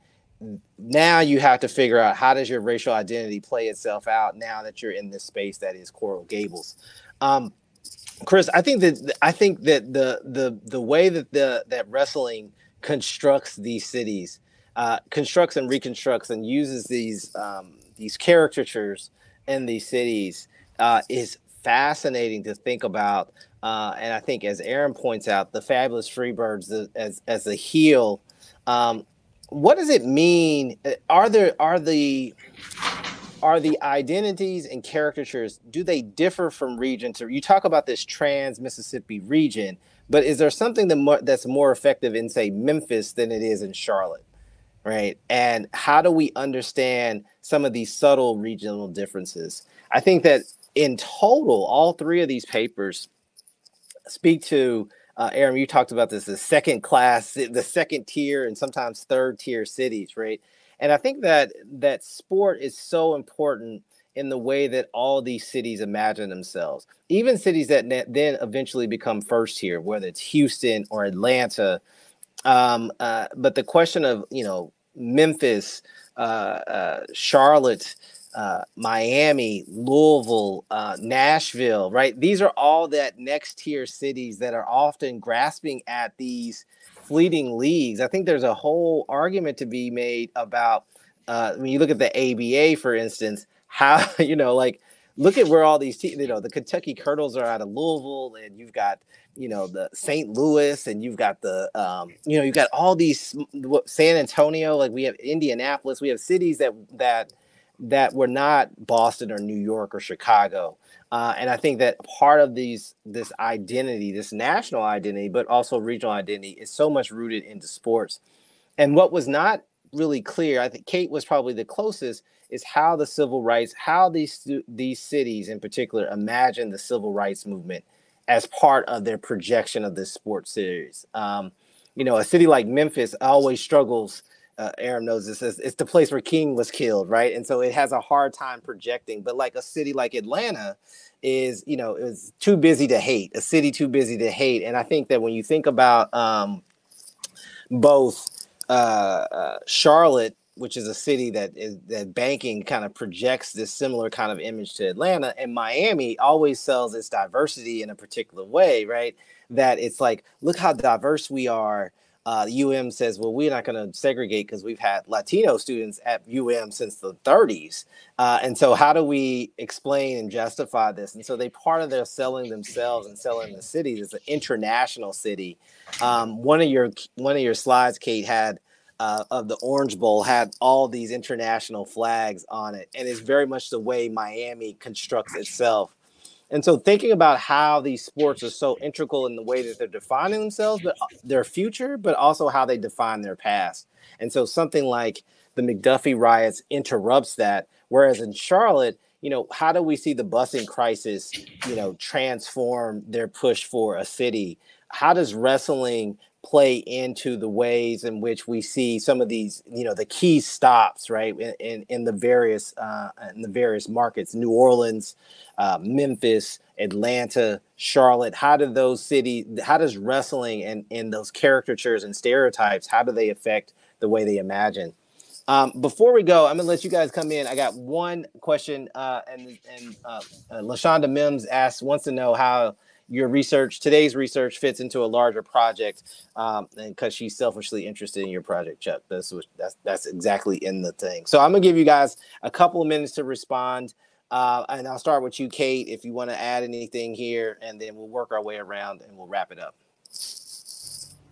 now you have to figure out how does your racial identity play itself out now that you're in this space that is Coral Gables. Um, Chris, I think that I think that the the the way that the that wrestling constructs these cities, uh, constructs and reconstructs and uses these um, these caricatures in these cities uh, is fascinating to think about. Uh, and I think, as Aaron points out, the fabulous Freebirds as as a heel. Um, what does it mean? Are there are the are the identities and caricatures do they differ from region to you talk about this trans mississippi region but is there something that that's more effective in say memphis than it is in charlotte right? And how do we understand some of these subtle regional differences? I think that in total all three of these papers speak to uh, aaron you talked about this the second class the second tier and sometimes third tier cities right And I think that that sport is so important in the way that all these cities imagine themselves. Even cities that then eventually become first here, whether it's Houston or Atlanta. Um, uh, but the question of you know Memphis, uh, uh, Charlotte, uh, Miami, Louisville, uh, Nashville, right? These are all that next tier cities that are often grasping at these fleeting leagues. I think there's a whole argument to be made about uh, when you look at the ABA, for instance, how *laughs* you know, like, look at where all these teams, you know, the Kentucky Colonels are out of Louisville, and you've got you know the St. Louis, and you've got the um, you know you've got all these San Antonio, like we have Indianapolis, we have cities that that that were not Boston or New York or Chicago. Uh, and I think that part of these this identity, this national identity, but also regional identity, is so much rooted into sports. And what was not really clear, I think Kate was probably the closest, is how the civil rights, how these these cities in particular imagine the civil rights movement as part of their projection of this sports series. Um, you know, a city like Memphis always struggles uh, Aaron knows this is it's the place where King was killed, right? And so it has a hard time projecting. But like a city like Atlanta is, you know, is too busy to hate. A city too busy to hate. And I think that when you think about um, both uh, uh, Charlotte, which is a city that is that banking kind of projects this similar kind of image to Atlanta, and Miami always sells its diversity in a particular way, right? That it's like, look how diverse we are uh, UM says, well, we're not going to segregate because we've had Latino students at UM since the 30s. Uh, and so, how do we explain and justify this? And so, they part of their selling themselves and selling the city is an international city. Um, one of your one of your slides, Kate, had uh, of the Orange Bowl had all these international flags on it, and it's very much the way Miami constructs itself. And so thinking about how these sports are so integral in the way that they're defining themselves, but uh, their future, but also how they define their past. And so something like the McDuffie riots interrupts that. Whereas in Charlotte, you know, how do we see the busing crisis, you know, transform their push for a city? How does wrestling play into the ways in which we see some of these, you know, the key stops, right, in, in, in the various uh, in the various markets, New Orleans, uh, Memphis, Atlanta, Charlotte. How do those cities? How does wrestling and and those caricatures and stereotypes? How do they affect the way they imagine? Um, before we go, I'm gonna let you guys come in. I got one question, uh, and and uh, uh, Lashonda Mims asks wants to know how your research, today's research, fits into a larger project, um, and because she's selfishly interested in your project, Chuck. That's that's that's exactly in the thing. So I'm gonna give you guys a couple of minutes to respond, uh, and I'll start with you, Kate, if you want to add anything here, and then we'll work our way around and we'll wrap it up.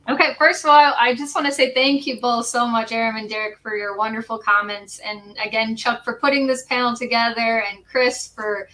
Okay, first of all, I just want to say thank you both so much, Aram and Derek, for your wonderful comments. And again, Chuck, for putting this panel together, and Chris for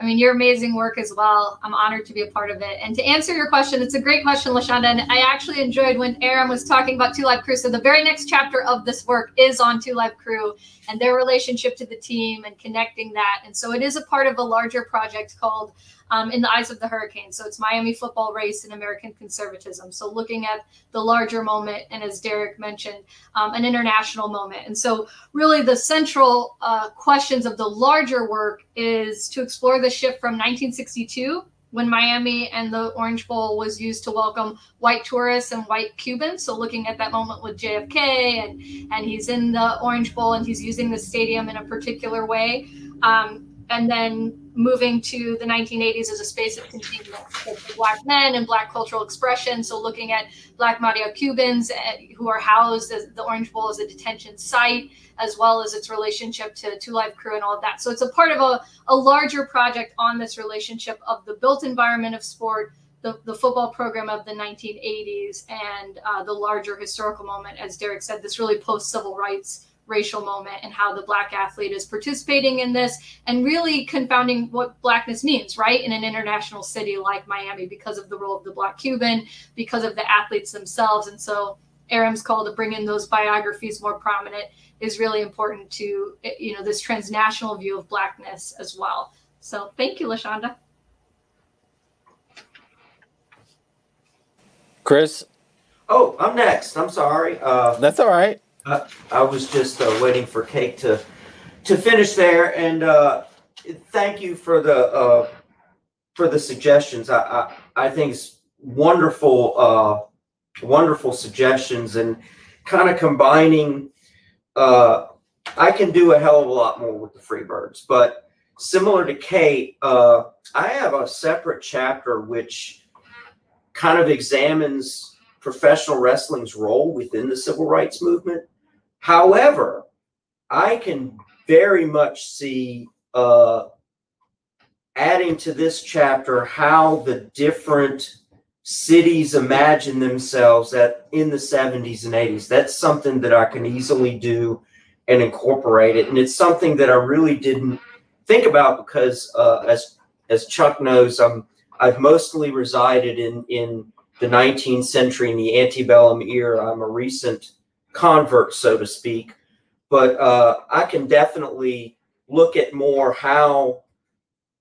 I mean, your amazing work as well. I'm honored to be a part of it. And to answer your question, it's a great question, Lashonda. And I actually enjoyed when Aaron was talking about Two Live Crew. So the very next chapter of this work is on Two Live Crew and their relationship to the team and connecting that. And so it is a part of a larger project called um, in the eyes of the hurricane. So it's Miami football race and American conservatism. So looking at the larger moment, and as Derek mentioned, um, an international moment. And so really the central uh, questions of the larger work is to explore the shift from 1962 when Miami and the Orange Bowl was used to welcome white tourists and white Cubans. So looking at that moment with JFK and and he's in the Orange Bowl and he's using the stadium in a particular way. Um, and then moving to the 1980s as a space of continuum for black men and black cultural expression. So looking at black Mariel Cubans eh, who are housed as the Orange Bowl as a detention site, as well as its relationship to Two Live Crew and all of that. So it's a part of a, a larger project on this relationship of the built environment of sport, the, the football program of the 1980s, and uh, the larger historical moment, as Derek said, this really post civil rights racial moment and how the black athlete is participating in this and really confounding what blackness means, right? In an international city like Miami because of the role of the black Cuban, because of the athletes themselves. And so Aram's call to bring in those biographies more prominent is really important to, you know, this transnational view of blackness as well. So thank you, Lashonda. Chris? Oh, I'm next. I'm sorry. Uh, That's all right. I was just uh, waiting for Kate to to finish there, and uh, thank you for the uh, for the suggestions. I I, I think it's wonderful, uh, wonderful suggestions, and kind of combining. Uh, I can do a hell of a lot more with the Freebirds, but similar to Kate, uh, I have a separate chapter which kind of examines professional wrestling's role within the civil rights movement. However, I can very much see uh, adding to this chapter how the different cities imagine themselves at in the 70s and 80s. That's something that I can easily do and incorporate it. And it's something that I really didn't think about because uh, as as Chuck knows, I'm I've mostly resided in in the 19th century in the antebellum era. I'm a recent convert, so to speak, but uh, I can definitely look at more how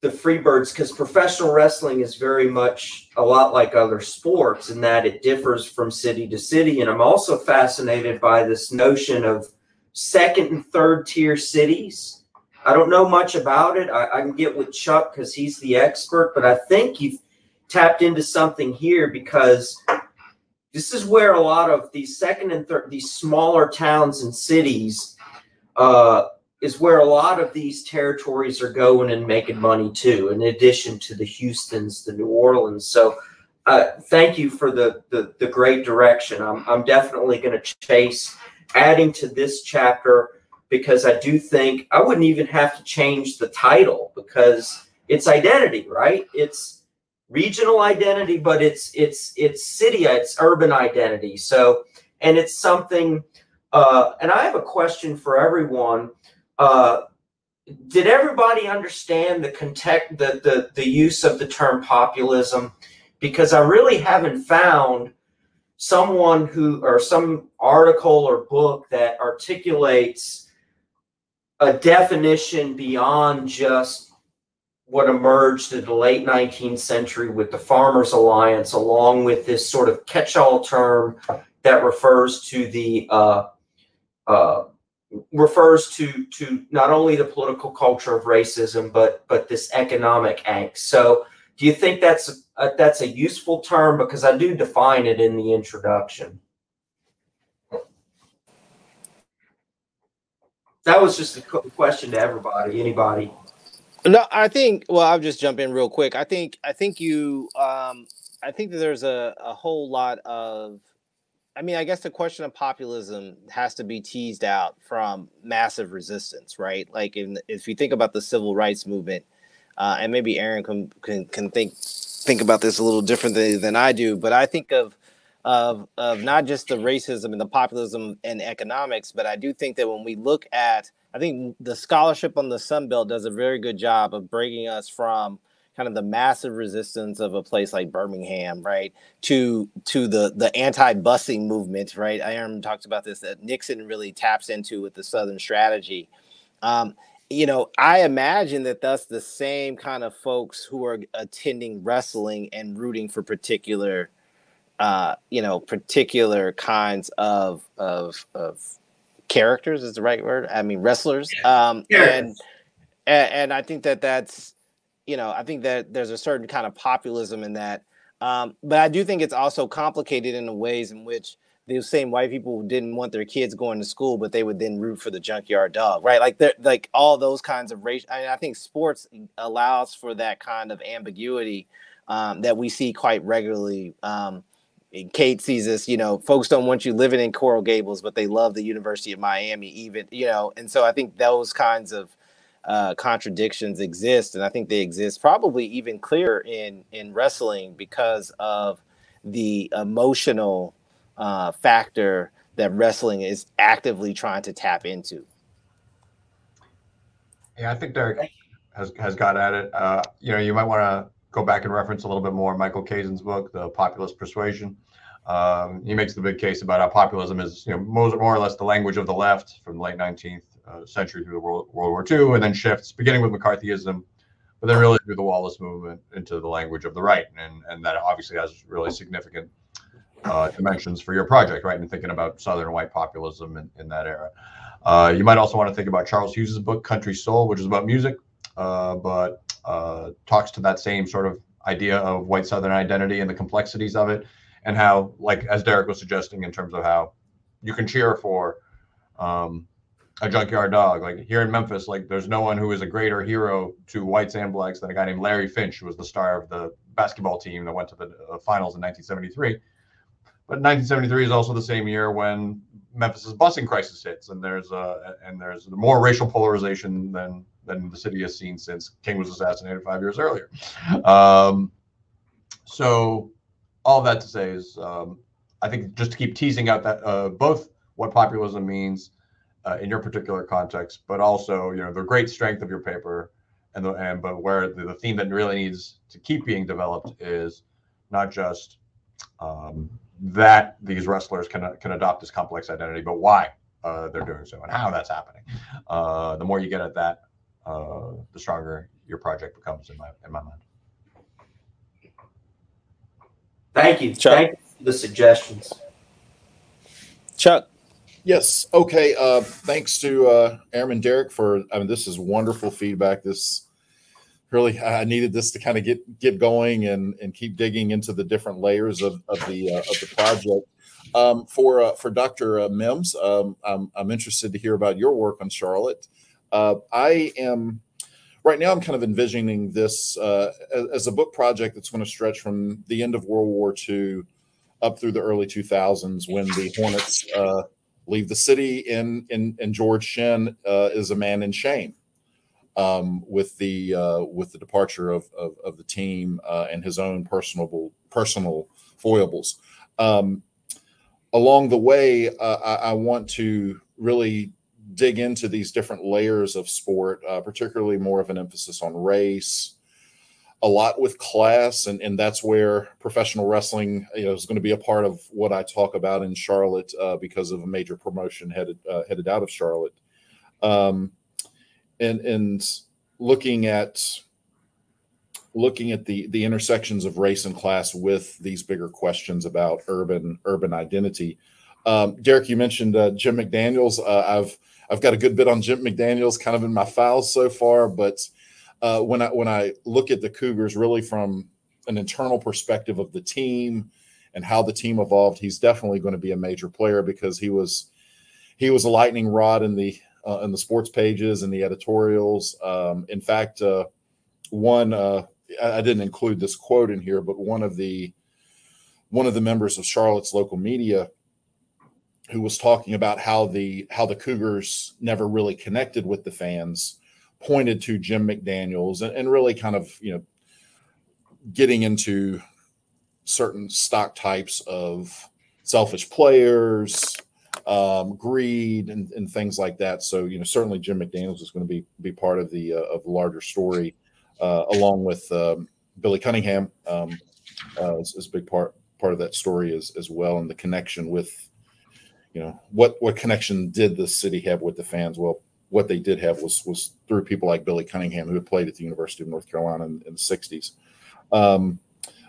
the Freebirds, because professional wrestling is very much a lot like other sports in that it differs from city to city. And I'm also fascinated by this notion of second and third tier cities. I don't know much about it. I, I can get with Chuck because he's the expert, but I think you've tapped into something here because this is where a lot of these second and third, these smaller towns and cities, uh, is where a lot of these territories are going and making money too, in addition to the Houston's, the New Orleans. So, uh, thank you for the, the the great direction. I'm I'm definitely going to chase adding to this chapter because I do think I wouldn't even have to change the title because it's identity, right? It's regional identity, but it's it's it's city, it's urban identity. So, and it's something. Uh, and I have a question for everyone. Uh, did everybody understand the context, the, the the use of the term populism? Because I really haven't found someone who or some article or book that articulates a definition beyond just what emerged in the late 19th century with the Farmers Alliance, along with this sort of catch-all term that refers to the uh, uh, refers to to not only the political culture of racism, but but this economic angst. So, do you think that's uh, that's a useful term because I do define it in the introduction. That was just a question to everybody. Anybody? No, I think. Well, I'll just jump in real quick. I think. I think you. Um, I think that there's a, a whole lot of. I mean, I guess the question of populism has to be teased out from massive resistance, right? Like, in, if you think about the civil rights movement, uh, and maybe Aaron can, can can think think about this a little differently than I do, but I think of of of not just the racism and the populism and economics, but I do think that when we look at, I think the scholarship on the Sun Belt does a very good job of breaking us from kind of the massive resistance of a place like Birmingham, right, to to the the anti-busing movement, right. Aaron talks about this that Nixon really taps into with the Southern strategy. Um, you know, I imagine that that's the same kind of folks who are attending wrestling and rooting for particular, uh, you know, particular kinds of of of characters is the right word. I mean, wrestlers. Um, and, and and I think that that's, you know, I think that there's a certain kind of populism in that. Um, but I do think it's also complicated in the ways in which those same white people didn't want their kids going to school, but they would then root for the junkyard dog, right? Like they're like all those kinds of race. I, mean, I think sports allows for that kind of ambiguity um, that we see quite regularly. Um, Kate sees this, you know, folks don't want you living in Coral Gables, but they love the University of Miami, even, you know, and so I think those kinds of uh, contradictions exist, and I think they exist probably even clearer in in wrestling because of the emotional uh, factor that wrestling is actively trying to tap into. Yeah, I think Derek has, has got at it. Uh, you know, you might want to go back and reference a little bit more Michael Kazin's book, The Populist Persuasion. Um, he makes the big case about how populism is, you know, more, more or less the language of the left from the late 19th uh, century through the World, World War II, and then shifts, beginning with McCarthyism, but then really through the Wallace movement into the language of the right, and and that obviously has really significant uh, dimensions for your project, right? And thinking about Southern white populism in, in that era. Uh, you might also want to think about Charles Hughes's book, Country Soul, which is about music, uh, but uh, talks to that same sort of idea of white Southern identity and the complexities of it, and how, like as Derek was suggesting, in terms of how you can cheer for um, a junkyard dog. Like here in Memphis, like there's no one who is a greater hero to whites and blacks than a guy named Larry Finch, who was the star of the basketball team that went to the uh, finals in 1973. But 1973 is also the same year when Memphis's busing crisis hits, and there's uh, and there's more racial polarization than than the city has seen since King was assassinated five years earlier. Um, so all that to say is, um, I think just to keep teasing out that uh, both what populism means uh, in your particular context, but also you know the great strength of your paper, and the and but where the, the theme that really needs to keep being developed is not just um, that these wrestlers can can adopt this complex identity, but why uh, they're doing so and how that's happening. Uh, the more you get at that, uh, the stronger your project becomes in my in my mind. Thank you. Chuck. Thank you for the suggestions. Chuck. Yes. Okay. Uh, thanks to uh, Airman Derrick for. I mean, this is wonderful feedback. This really, I needed this to kind of get get going and and keep digging into the different layers of, of the uh, of the project. Um, for uh, for Dr. Uh, Mims, um, I'm I'm interested to hear about your work on Charlotte. Uh, I am right now. I'm kind of envisioning this uh, as, as, a book project that's going to stretch from the end of World War II up through the early 2000s when the Hornets uh, leave the city and and, and George Shinn uh, is a man in shame um, with the uh, with the departure of of, of the team uh, and his own personal personal foibles. Um, along the way, I, I, want to really dig into these different layers of sport, uh, particularly more of an emphasis on race, a lot with class, and, and that's where professional wrestling you know, is going to be a part of what I talk about in Charlotte uh, because of a major promotion headed uh, headed out of Charlotte, um, and and looking at looking at the the intersections of race and class with these bigger questions about urban urban identity. Um, Derrick, you mentioned uh, Jim McDaniels. Uh, I've I've got a good bit on Jim McDaniels kind of in my files so far, but uh, when I when I look at the Cougars really from an internal perspective of the team and how the team evolved, he's definitely going to be a major player because he was he was a lightning rod in the uh, in the sports pages and the editorials. Um, in fact, uh, one uh, I didn't include this quote in here, but one of the one of the members of Charlotte's local media who was talking about how the how the Cougars never really connected with the fans pointed to Jim McDaniels and, and really kind of, you know, getting into certain stock types of selfish players, um, greed, and, and, things like that. So, you know, certainly Jim McDaniels is going to be be part of the uh, of the larger story, uh, along with um, Billy Cunningham um, uh, is, is, a big part part of that story as as well, and the connection with, you know, what what connection did the city have with the fans? Well, what they did have was was through people like Billy Cunningham, who had played at the University of North Carolina in, in the '60s. Um,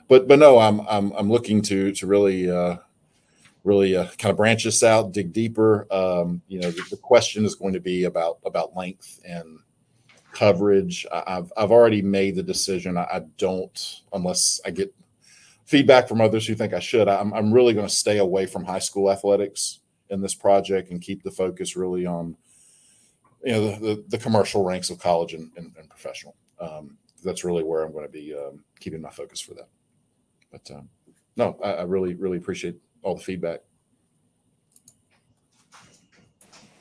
but but no, I'm I'm I'm looking to to really uh, really uh, kind of branch this out, dig deeper. Um, you know, the, the, question is going to be about about length and coverage. I, have I've already made the decision. I, I, don't unless I get feedback from others who think I should. I'm I'm really going to stay away from high school athletics in this project and keep the focus really on you know the, the, the commercial ranks of college and, and, and professional. Um, that's really where I'm going to be um, keeping my focus for that. But um, no, I, I, really really appreciate all the feedback.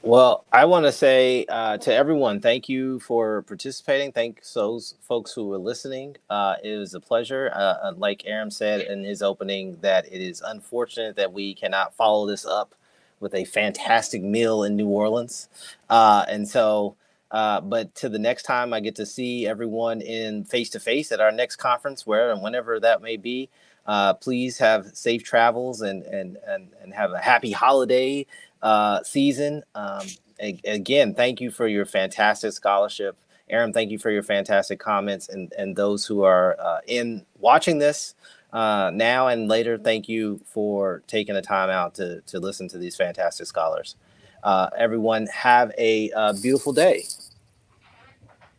Well, I want to say uh, to everyone, thank you for participating. Thanks those folks who were listening. Uh, it was a pleasure. Uh, uh like Aram said in his opening, that it is unfortunate that we cannot follow this up with a fantastic meal in New Orleans. Uh, and so, uh, but to the next time I get to see everyone in face to face at our next conference, where and whenever that may be, uh, please have safe travels and and and, and have a happy holiday uh, season. Um, again, thank you for your fantastic scholarship. Aram, thank you for your fantastic comments and, and those who are uh, in watching this uh, now and later, thank you for taking the time out to, to listen to these fantastic scholars. Uh, everyone, have a uh, beautiful day.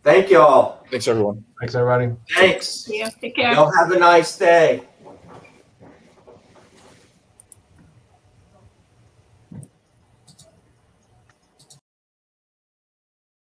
Thank you all. Thanks, everyone. Thanks, everybody. Thanks. Yeah, take care. Y'all have a nice day.